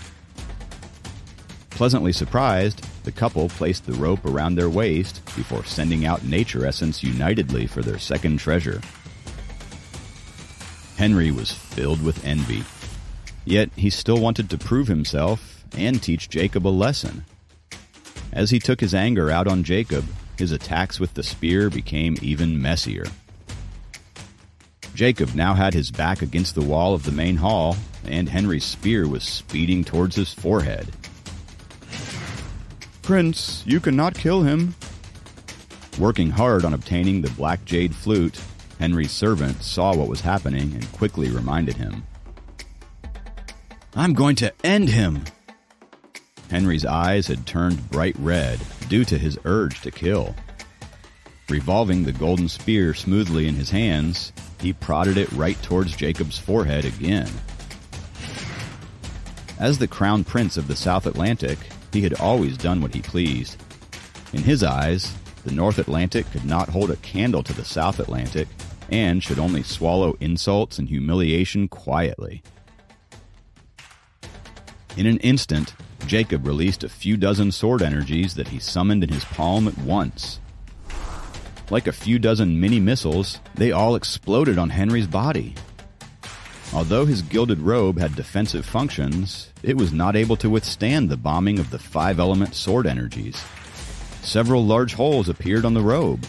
Pleasantly surprised, the couple placed the rope around their waist before sending out Nature Essence unitedly for their second treasure. Henry was filled with envy. Yet he still wanted to prove himself and teach Jacob a lesson. As he took his anger out on Jacob, his attacks with the spear became even messier. Jacob now had his back against the wall of the main hall, and Henry's spear was speeding towards his forehead. Prince, you cannot kill him. Working hard on obtaining the black jade flute, Henry's servant saw what was happening and quickly reminded him. I'm going to end him. Henry's eyes had turned bright red due to his urge to kill. Revolving the golden spear smoothly in his hands, he prodded it right towards Jacob's forehead again. As the crown prince of the South Atlantic, he had always done what he pleased. In his eyes, the North Atlantic could not hold a candle to the South Atlantic and should only swallow insults and humiliation quietly. In an instant, Jacob released a few dozen sword energies that he summoned in his palm at once. Like a few dozen mini missiles, they all exploded on Henry's body. Although his gilded robe had defensive functions, it was not able to withstand the bombing of the five element sword energies. Several large holes appeared on the robe.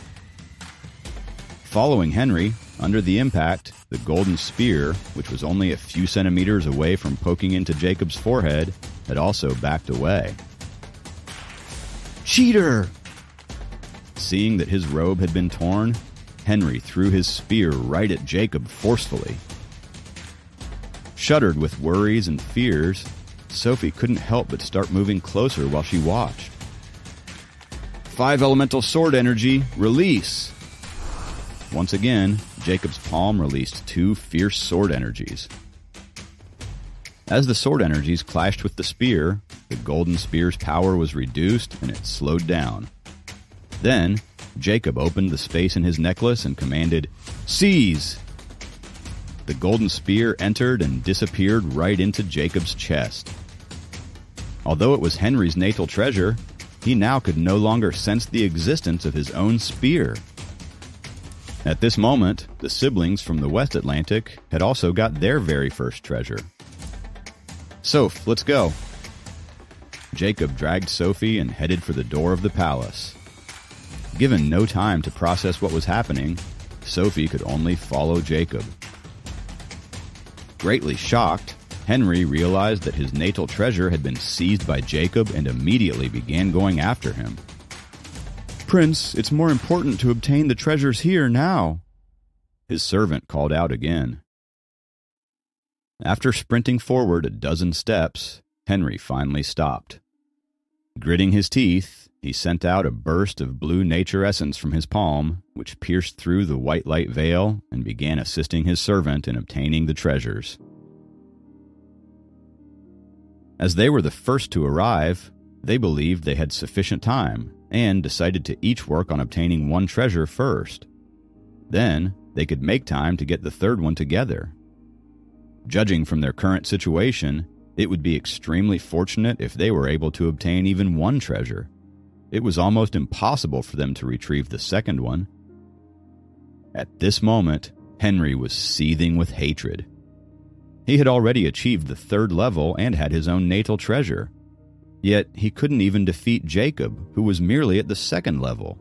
Following Henry, under the impact, the golden spear, which was only a few centimeters away from poking into Jacob's forehead, had also backed away. Cheater! Seeing that his robe had been torn, Henry threw his spear right at Jacob forcefully. Shuddered with worries and fears, Sophie couldn't help but start moving closer while she watched. Five elemental sword energy, release! Once again, Jacob's palm released two fierce sword energies. As the sword energies clashed with the spear, the golden spear's power was reduced and it slowed down. Then, Jacob opened the space in his necklace and commanded, Seize! The golden spear entered and disappeared right into Jacob's chest. Although it was Henry's natal treasure, he now could no longer sense the existence of his own spear. At this moment, the siblings from the West Atlantic had also got their very first treasure. Soph, let's go. Jacob dragged Sophie and headed for the door of the palace. Given no time to process what was happening, Sophie could only follow Jacob. Greatly shocked, Henry realized that his natal treasure had been seized by Jacob and immediately began going after him. Prince, it's more important to obtain the treasures here now. His servant called out again. After sprinting forward a dozen steps, Henry finally stopped. Gritting his teeth, he sent out a burst of blue nature essence from his palm, which pierced through the white light veil and began assisting his servant in obtaining the treasures. As they were the first to arrive, they believed they had sufficient time and decided to each work on obtaining one treasure first. Then they could make time to get the third one together Judging from their current situation, it would be extremely fortunate if they were able to obtain even one treasure. it was almost impossible for them to retrieve the second one. At this moment, Henry was seething with hatred. He had already achieved the third level and had his own natal treasure. Yet he couldn't even defeat Jacob, who was merely at the second level.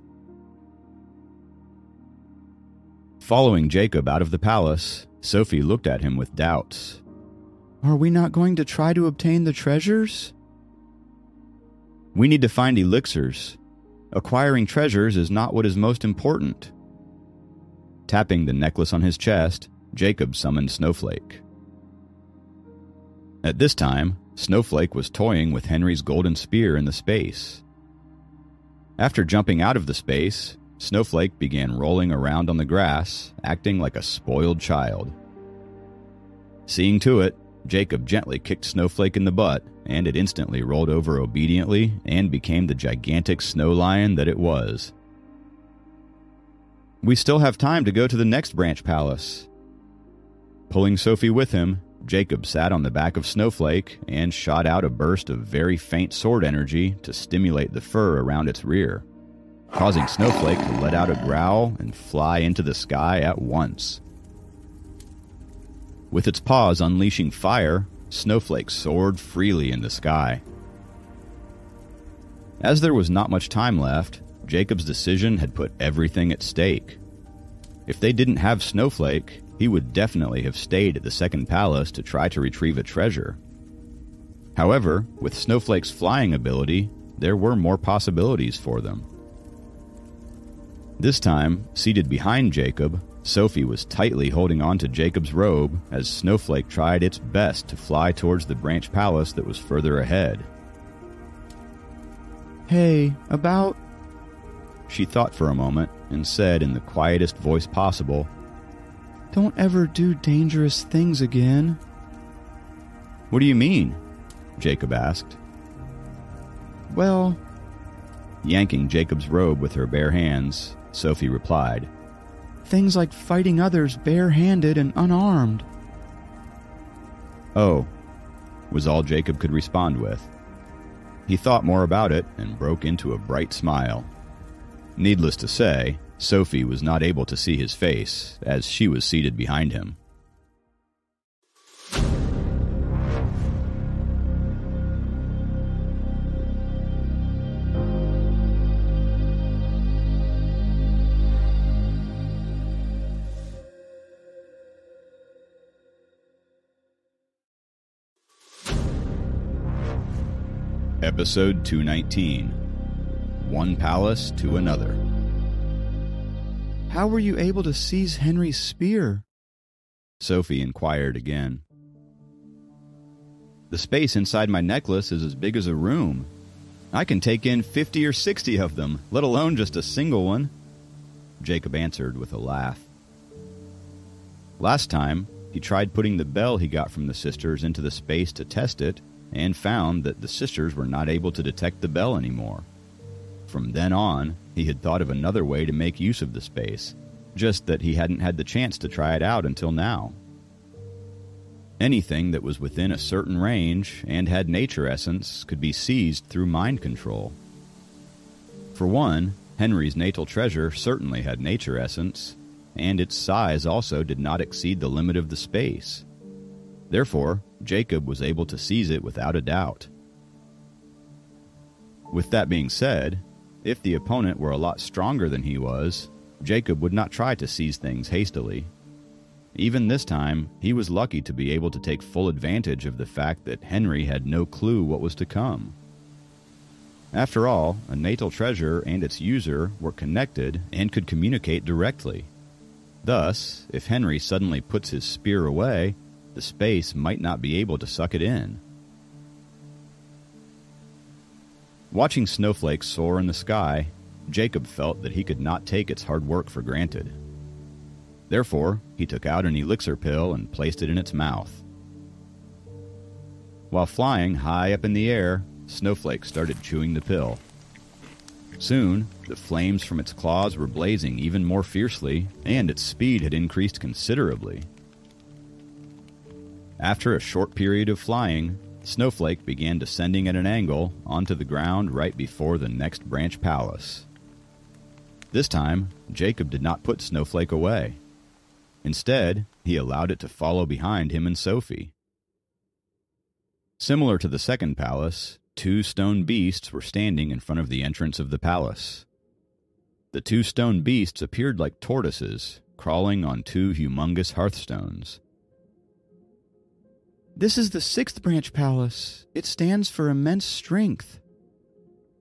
Following Jacob out of the palace, Sophie looked at him with doubts. Are we not going to try to obtain the treasures? We need to find elixirs. Acquiring treasures is not what is most important. Tapping the necklace on his chest, Jacob summoned Snowflake. At this time, Snowflake was toying with Henry's golden spear in the space. After jumping out of the space, Snowflake began rolling around on the grass, acting like a spoiled child. Seeing to it, Jacob gently kicked Snowflake in the butt, and it instantly rolled over obediently and became the gigantic snow lion that it was. We still have time to go to the next branch palace. Pulling Sophie with him, Jacob sat on the back of Snowflake and shot out a burst of very faint sword energy to stimulate the fur around its rear, causing Snowflake to let out a growl and fly into the sky at once. With its paws unleashing fire, Snowflake soared freely in the sky. As there was not much time left, Jacob's decision had put everything at stake. If they didn't have Snowflake, he would definitely have stayed at the second palace to try to retrieve a treasure. However, with Snowflake's flying ability, there were more possibilities for them. This time, seated behind Jacob, Sophie was tightly holding on to Jacob's robe as Snowflake tried its best to fly towards the branch palace that was further ahead. Hey, about. She thought for a moment and said in the quietest voice possible, Don't ever do dangerous things again. What do you mean? Jacob asked. Well, yanking Jacob's robe with her bare hands, Sophie replied, Things like fighting others barehanded and unarmed. Oh, was all Jacob could respond with. He thought more about it and broke into a bright smile. Needless to say, Sophie was not able to see his face, as she was seated behind him. Episode 219 One Palace to Another. How were you able to seize Henry's spear? Sophie inquired again. The space inside my necklace is as big as a room. I can take in 50 or 60 of them, let alone just a single one. Jacob answered with a laugh. Last time, he tried putting the bell he got from the sisters into the space to test it, and found that the sisters were not able to detect the bell anymore. From then on, he had thought of another way to make use of the space, just that he hadn't had the chance to try it out until now. Anything that was within a certain range and had nature essence could be seized through mind control. For one, Henry's natal treasure certainly had nature essence, and its size also did not exceed the limit of the space. Therefore, Jacob was able to seize it without a doubt. With that being said, if the opponent were a lot stronger than he was, Jacob would not try to seize things hastily. Even this time, he was lucky to be able to take full advantage of the fact that Henry had no clue what was to come. After all, a natal treasure and its user were connected and could communicate directly. Thus, if Henry suddenly puts his spear away, the space might not be able to suck it in. Watching snowflakes soar in the sky, Jacob felt that he could not take its hard work for granted. Therefore, he took out an elixir pill and placed it in its mouth. While flying high up in the air, Snowflake started chewing the pill. Soon, the flames from its claws were blazing even more fiercely, and its speed had increased considerably. After a short period of flying, Snowflake began descending at an angle onto the ground right before the next branch palace. This time, Jacob did not put Snowflake away. Instead, he allowed it to follow behind him and Sophie. Similar to the second palace, two stone beasts were standing in front of the entrance of the palace. The two stone beasts appeared like tortoises, crawling on two humongous hearthstones. This is the sixth branch palace. It stands for immense strength,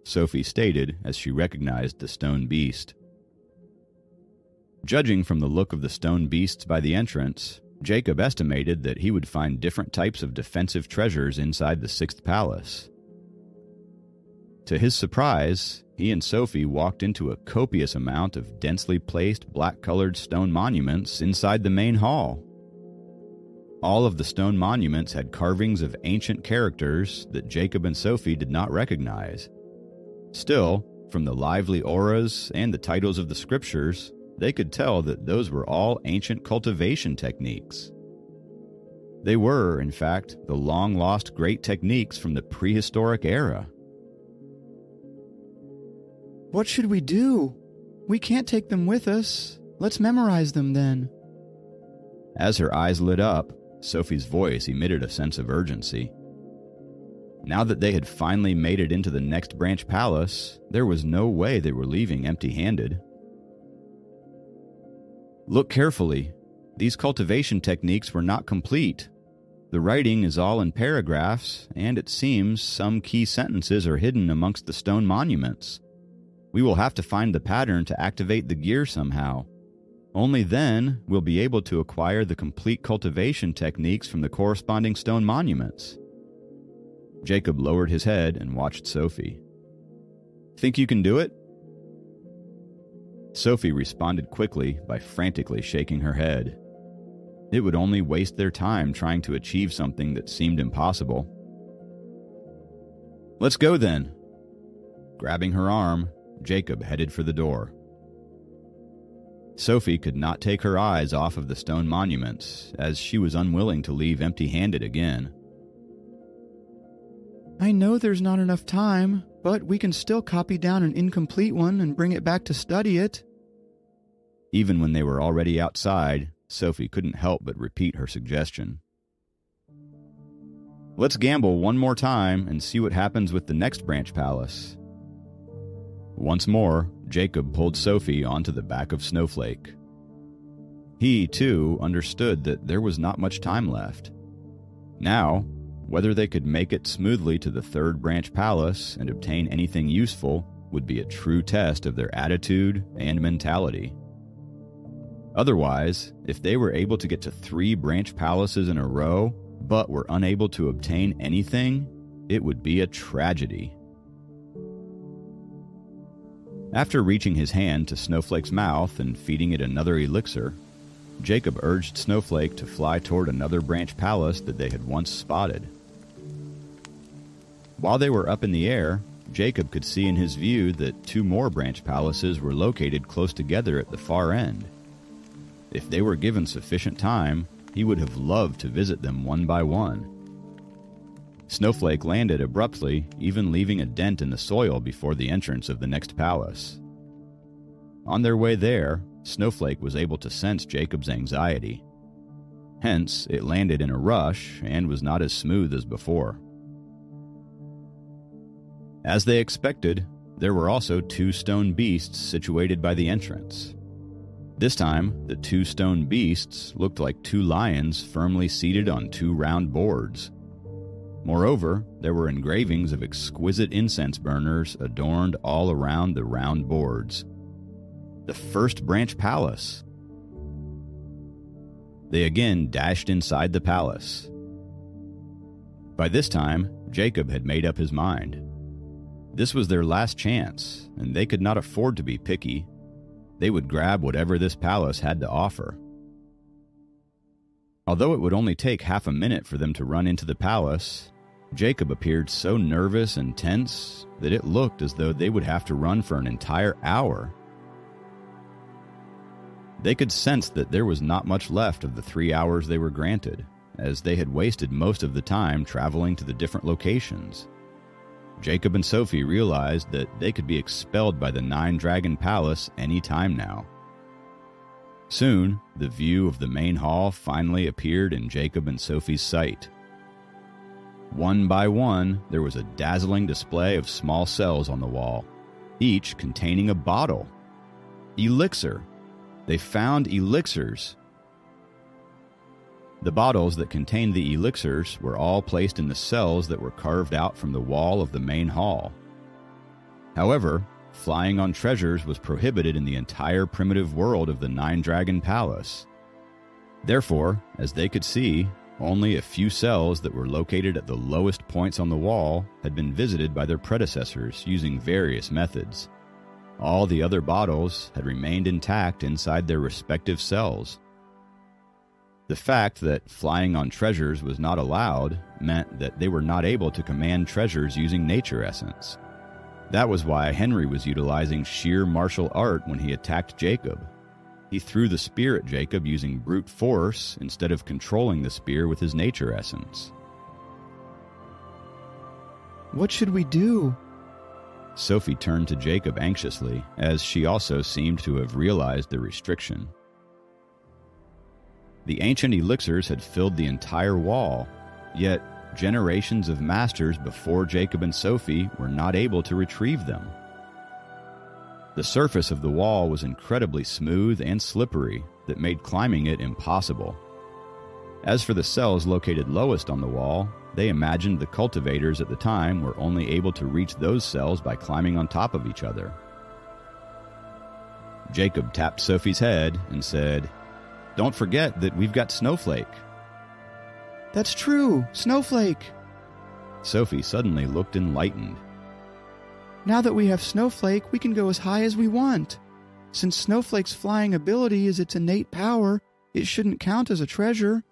Sophie stated as she recognized the stone beast. Judging from the look of the stone beasts by the entrance, Jacob estimated that he would find different types of defensive treasures inside the sixth palace. To his surprise, he and Sophie walked into a copious amount of densely placed black colored stone monuments inside the main hall. All of the stone monuments had carvings of ancient characters that Jacob and Sophie did not recognize. Still, from the lively auras and the titles of the scriptures, they could tell that those were all ancient cultivation techniques. They were, in fact, the long lost great techniques from the prehistoric era. What should we do? We can't take them with us. Let's memorize them then. As her eyes lit up, Sophie's voice emitted a sense of urgency. Now that they had finally made it into the next branch palace, there was no way they were leaving empty handed. Look carefully. These cultivation techniques were not complete. The writing is all in paragraphs, and it seems some key sentences are hidden amongst the stone monuments. We will have to find the pattern to activate the gear somehow. Only then will be able to acquire the complete cultivation techniques from the corresponding stone monuments. Jacob lowered his head and watched Sophie. Think you can do it? Sophie responded quickly by frantically shaking her head. It would only waste their time trying to achieve something that seemed impossible. Let's go then. Grabbing her arm, Jacob headed for the door. Sophie could not take her eyes off of the stone monuments, as she was unwilling to leave empty handed again. I know there's not enough time, but we can still copy down an incomplete one and bring it back to study it. Even when they were already outside, Sophie couldn't help but repeat her suggestion. Let's gamble one more time and see what happens with the next branch palace. Once more, Jacob pulled Sophie onto the back of Snowflake. He, too, understood that there was not much time left. Now, whether they could make it smoothly to the third branch palace and obtain anything useful would be a true test of their attitude and mentality. Otherwise, if they were able to get to three branch palaces in a row, but were unable to obtain anything, it would be a tragedy. After reaching his hand to Snowflake's mouth and feeding it another elixir, Jacob urged Snowflake to fly toward another branch palace that they had once spotted. While they were up in the air, Jacob could see in his view that two more branch palaces were located close together at the far end. If they were given sufficient time, he would have loved to visit them one by one. Snowflake landed abruptly, even leaving a dent in the soil before the entrance of the next palace. On their way there, Snowflake was able to sense Jacob's anxiety. Hence, it landed in a rush and was not as smooth as before. As they expected, there were also two stone beasts situated by the entrance. This time, the two stone beasts looked like two lions firmly seated on two round boards. Moreover, there were engravings of exquisite incense burners adorned all around the round boards. The First Branch Palace. They again dashed inside the palace. By this time, Jacob had made up his mind. This was their last chance, and they could not afford to be picky. They would grab whatever this palace had to offer. Although it would only take half a minute for them to run into the palace, Jacob appeared so nervous and tense that it looked as though they would have to run for an entire hour. They could sense that there was not much left of the three hours they were granted, as they had wasted most of the time traveling to the different locations. Jacob and Sophie realized that they could be expelled by the Nine Dragon Palace any time now. Soon, the view of the main hall finally appeared in Jacob and Sophie's sight. One by one, there was a dazzling display of small cells on the wall, each containing a bottle. Elixir. They found elixirs. The bottles that contained the elixirs were all placed in the cells that were carved out from the wall of the main hall. However, flying on treasures was prohibited in the entire primitive world of the Nine Dragon Palace. Therefore, as they could see, only a few cells that were located at the lowest points on the wall had been visited by their predecessors using various methods. All the other bottles had remained intact inside their respective cells. The fact that flying on treasures was not allowed meant that they were not able to command treasures using nature essence. That was why Henry was utilizing sheer martial art when he attacked Jacob. He threw the spear at Jacob using brute force instead of controlling the spear with his nature essence. What should we do? Sophie turned to Jacob anxiously, as she also seemed to have realized the restriction. The ancient elixirs had filled the entire wall, yet generations of masters before Jacob and Sophie were not able to retrieve them. The surface of the wall was incredibly smooth and slippery that made climbing it impossible. As for the cells located lowest on the wall, they imagined the cultivators at the time were only able to reach those cells by climbing on top of each other. Jacob tapped Sophie's head and said, Don't forget that we've got Snowflake. That's true, Snowflake. Sophie suddenly looked enlightened. Now that we have Snowflake, we can go as high as we want. Since Snowflake's flying ability is its innate power, it shouldn't count as a treasure.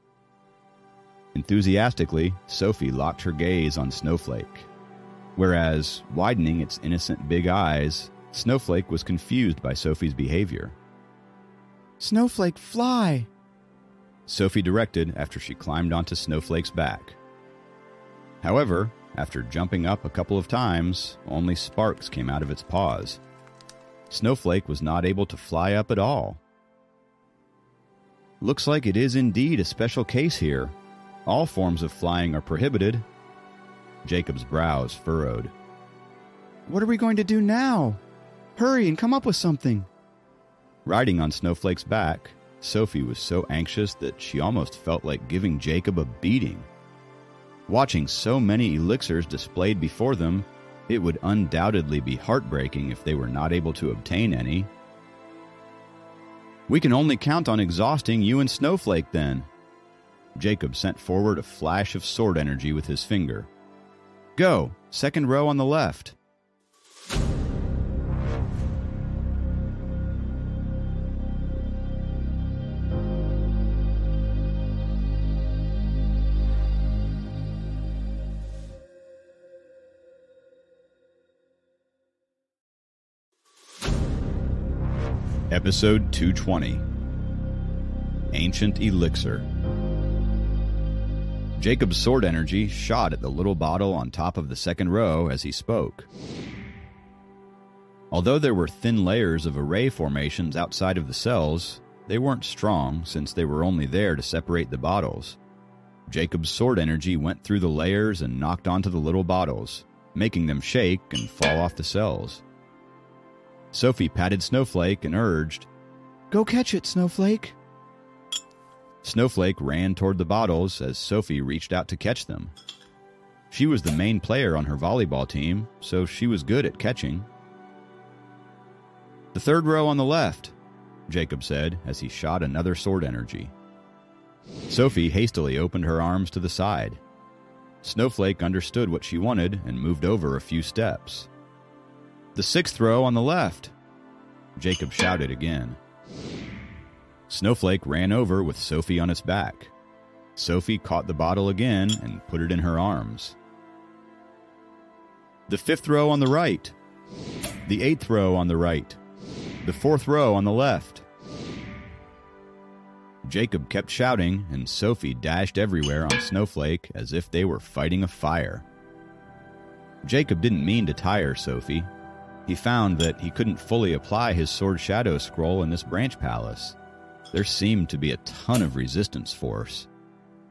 Enthusiastically, Sophie locked her gaze on Snowflake. Whereas, widening its innocent big eyes, Snowflake was confused by Sophie's behavior. Snowflake, fly! Sophie directed after she climbed onto Snowflake's back. However, after jumping up a couple of times, only sparks came out of its paws. Snowflake was not able to fly up at all. Looks like it is indeed a special case here. All forms of flying are prohibited. Jacob's brows furrowed. What are we going to do now? Hurry and come up with something. Riding on Snowflake's back, Sophie was so anxious that she almost felt like giving Jacob a beating. Watching so many elixirs displayed before them, it would undoubtedly be heartbreaking if they were not able to obtain any. We can only count on exhausting you and Snowflake then. Jacob sent forward a flash of sword energy with his finger. Go, second row on the left. Episode 220 Ancient Elixir. Jacob's sword energy shot at the little bottle on top of the second row as he spoke. Although there were thin layers of array formations outside of the cells, they weren't strong since they were only there to separate the bottles. Jacob's sword energy went through the layers and knocked onto the little bottles, making them shake and fall off the cells. Sophie patted Snowflake and urged, Go catch it, Snowflake. Snowflake ran toward the bottles as Sophie reached out to catch them. She was the main player on her volleyball team, so she was good at catching. The third row on the left, Jacob said as he shot another sword energy. Sophie hastily opened her arms to the side. Snowflake understood what she wanted and moved over a few steps. The sixth row on the left. Jacob shouted again. Snowflake ran over with Sophie on its back. Sophie caught the bottle again and put it in her arms. The fifth row on the right. The eighth row on the right. The fourth row on the left. Jacob kept shouting, and Sophie dashed everywhere on Snowflake as if they were fighting a fire. Jacob didn't mean to tire Sophie. He found that he couldn't fully apply his Sword Shadow scroll in this branch palace. There seemed to be a ton of resistance force.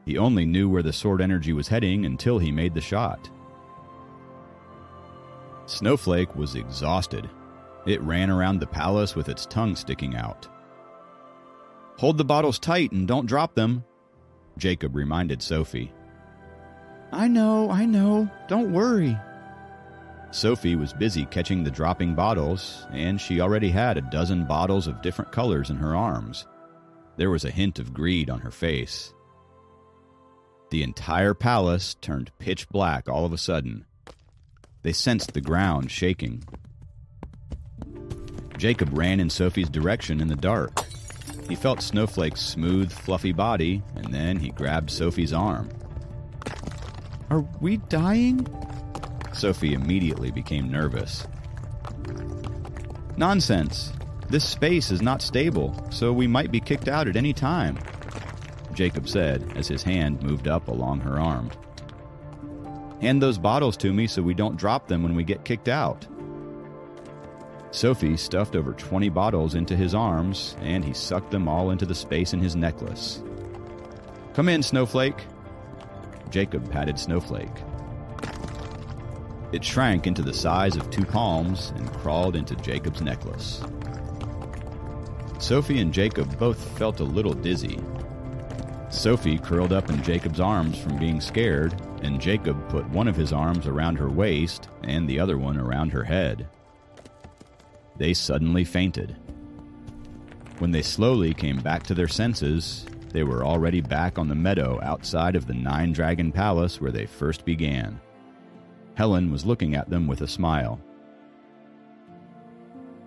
He only knew where the sword energy was heading until he made the shot. Snowflake was exhausted. It ran around the palace with its tongue sticking out. Hold the bottles tight and don't drop them, Jacob reminded Sophie. I know, I know. Don't worry. Sophie was busy catching the dropping bottles, and she already had a dozen bottles of different colors in her arms. There was a hint of greed on her face. The entire palace turned pitch black all of a sudden. They sensed the ground shaking. Jacob ran in Sophie's direction in the dark. He felt Snowflake's smooth, fluffy body, and then he grabbed Sophie's arm. Are we dying? Sophie immediately became nervous. Nonsense. This space is not stable, so we might be kicked out at any time, Jacob said as his hand moved up along her arm. Hand those bottles to me so we don't drop them when we get kicked out. Sophie stuffed over 20 bottles into his arms, and he sucked them all into the space in his necklace. Come in, Snowflake. Jacob patted Snowflake. It shrank into the size of two palms and crawled into Jacob's necklace. Sophie and Jacob both felt a little dizzy. Sophie curled up in Jacob's arms from being scared, and Jacob put one of his arms around her waist and the other one around her head. They suddenly fainted. When they slowly came back to their senses, they were already back on the meadow outside of the Nine Dragon Palace where they first began. Helen was looking at them with a smile.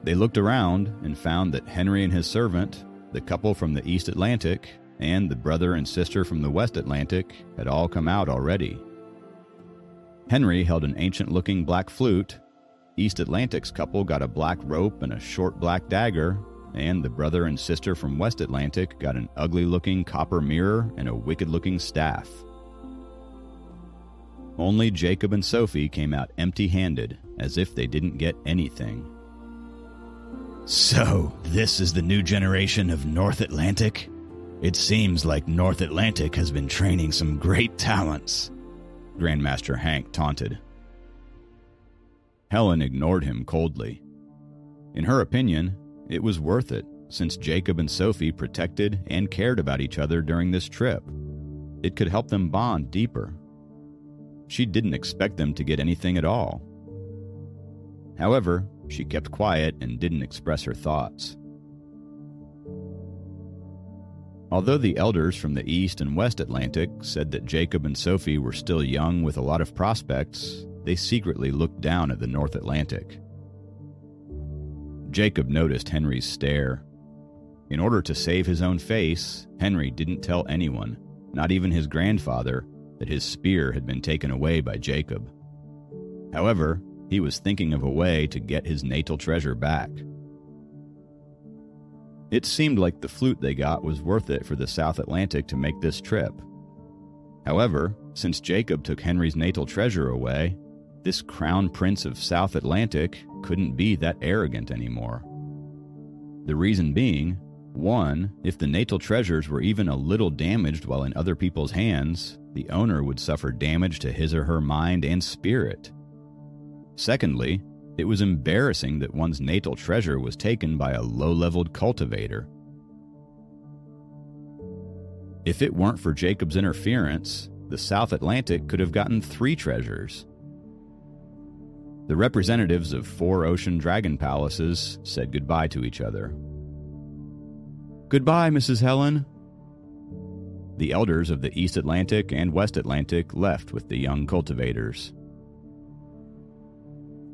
They looked around and found that Henry and his servant, the couple from the East Atlantic, and the brother and sister from the West Atlantic had all come out already. Henry held an ancient looking black flute. East Atlantic's couple got a black rope and a short black dagger, and the brother and sister from West Atlantic got an ugly looking copper mirror and a wicked looking staff. Only Jacob and Sophie came out empty handed, as if they didn't get anything. So, this is the new generation of North Atlantic? It seems like North Atlantic has been training some great talents, Grandmaster Hank taunted. Helen ignored him coldly. In her opinion, it was worth it, since Jacob and Sophie protected and cared about each other during this trip. It could help them bond deeper she didn't expect them to get anything at all. However, she kept quiet and didn't express her thoughts. Although the elders from the East and West Atlantic said that Jacob and Sophie were still young with a lot of prospects, they secretly looked down at the North Atlantic. Jacob noticed Henry's stare. In order to save his own face, Henry didn't tell anyone, not even his grandfather, that his spear had been taken away by Jacob. However, he was thinking of a way to get his natal treasure back. It seemed like the flute they got was worth it for the South Atlantic to make this trip. However, since Jacob took Henry's natal treasure away, this crown prince of South Atlantic couldn't be that arrogant anymore. The reason being, one, if the natal treasures were even a little damaged while in other people's hands, the owner would suffer damage to his or her mind and spirit. Secondly, it was embarrassing that one's natal treasure was taken by a low leveled cultivator. If it weren't for Jacob's interference, the South Atlantic could have gotten three treasures. The representatives of four ocean dragon palaces said goodbye to each other. Goodbye, Mrs. Helen, the elders of the East Atlantic and West Atlantic left with the young cultivators.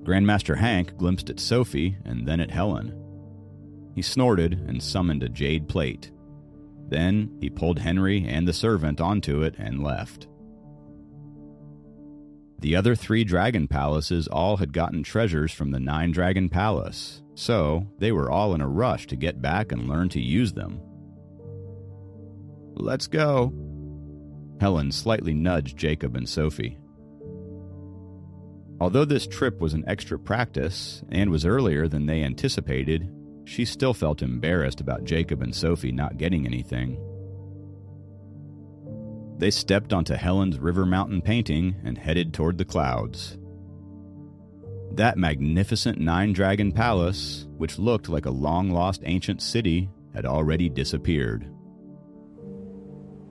Grandmaster Hank glimpsed at Sophie and then at Helen. He snorted and summoned a jade plate. Then he pulled Henry and the servant onto it and left. The other three dragon palaces all had gotten treasures from the Nine Dragon Palace, so they were all in a rush to get back and learn to use them. Let's go. Helen slightly nudged Jacob and Sophie. Although this trip was an extra practice and was earlier than they anticipated, she still felt embarrassed about Jacob and Sophie not getting anything. They stepped onto Helen's River Mountain painting and headed toward the clouds. That magnificent nine dragon palace, which looked like a long lost ancient city, had already disappeared.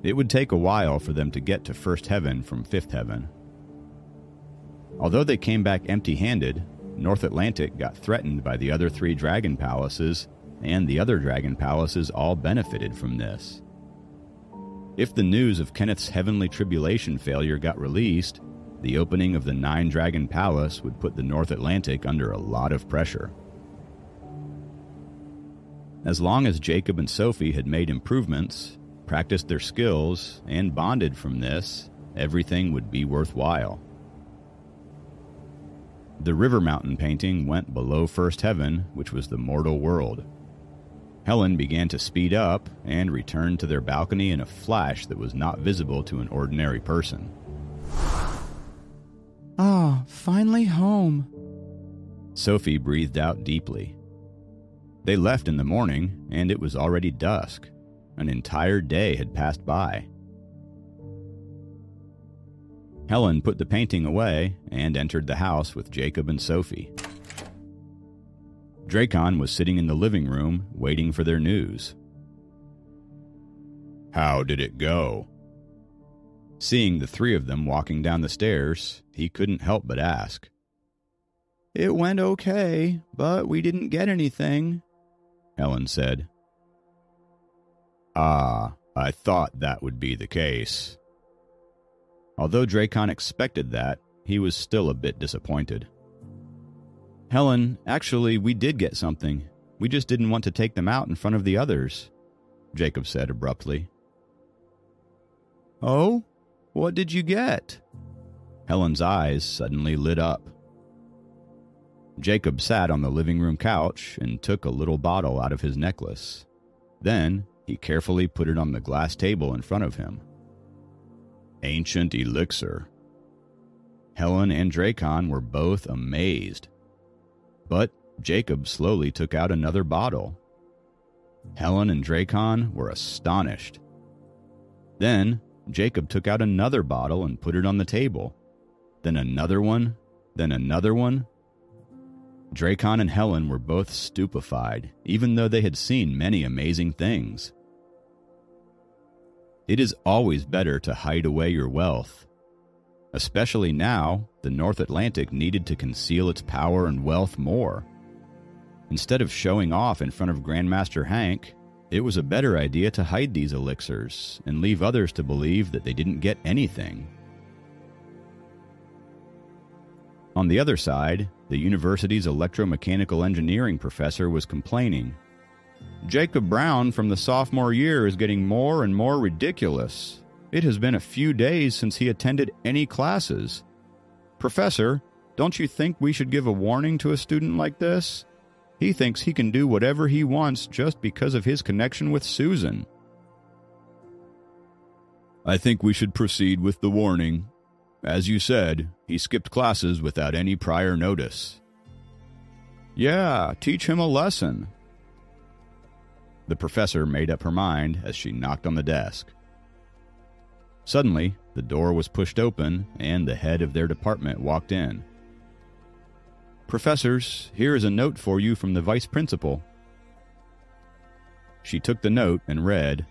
It would take a while for them to get to First Heaven from Fifth Heaven. Although they came back empty handed, North Atlantic got threatened by the other three dragon palaces, and the other dragon palaces all benefited from this. If the news of Kenneth's heavenly tribulation failure got released, the opening of the Nine Dragon Palace would put the North Atlantic under a lot of pressure. As long as Jacob and Sophie had made improvements, practiced their skills, and bonded from this, everything would be worthwhile. The River Mountain painting went below First Heaven, which was the mortal world. Helen began to speed up and returned to their balcony in a flash that was not visible to an ordinary person. Ah, finally home. Sophie breathed out deeply. They left in the morning, and it was already dusk. An entire day had passed by. Helen put the painting away and entered the house with Jacob and Sophie. Dracon was sitting in the living room waiting for their news. How did it go? Seeing the three of them walking down the stairs, he couldn't help but ask. It went okay, but we didn't get anything, Helen said. Ah, I thought that would be the case. Although Dracon expected that, he was still a bit disappointed. Helen, actually, we did get something. We just didn't want to take them out in front of the others, Jacob said abruptly. Oh? What did you get? Helen's eyes suddenly lit up. Jacob sat on the living room couch and took a little bottle out of his necklace. Then he carefully put it on the glass table in front of him. Ancient elixir. Helen and Dracon were both amazed. But Jacob slowly took out another bottle. Helen and Dracon were astonished. Then Jacob took out another bottle and put it on the table. Then another one, then another one. Dracon and Helen were both stupefied, even though they had seen many amazing things. It is always better to hide away your wealth, Especially now, the North Atlantic needed to conceal its power and wealth more. Instead of showing off in front of Grandmaster Hank, it was a better idea to hide these elixirs and leave others to believe that they didn't get anything. On the other side, the university's electromechanical engineering professor was complaining. Jacob Brown from the sophomore year is getting more and more ridiculous. It has been a few days since he attended any classes. Professor, don't you think we should give a warning to a student like this? He thinks he can do whatever he wants just because of his connection with Susan. I think we should proceed with the warning. As you said, he skipped classes without any prior notice. Yeah, teach him a lesson. The professor made up her mind as she knocked on the desk. Suddenly, the door was pushed open and the head of their department walked in. Professors, here is a note for you from the vice principal. She took the note and read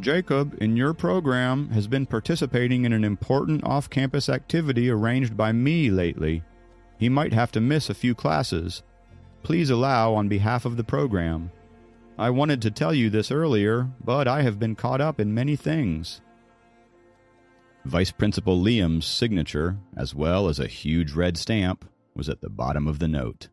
Jacob, in your program, has been participating in an important off campus activity arranged by me lately. He might have to miss a few classes. Please allow on behalf of the program. I wanted to tell you this earlier, but I have been caught up in many things. Vice Principal Liam's signature, as well as a huge red stamp, was at the bottom of the note.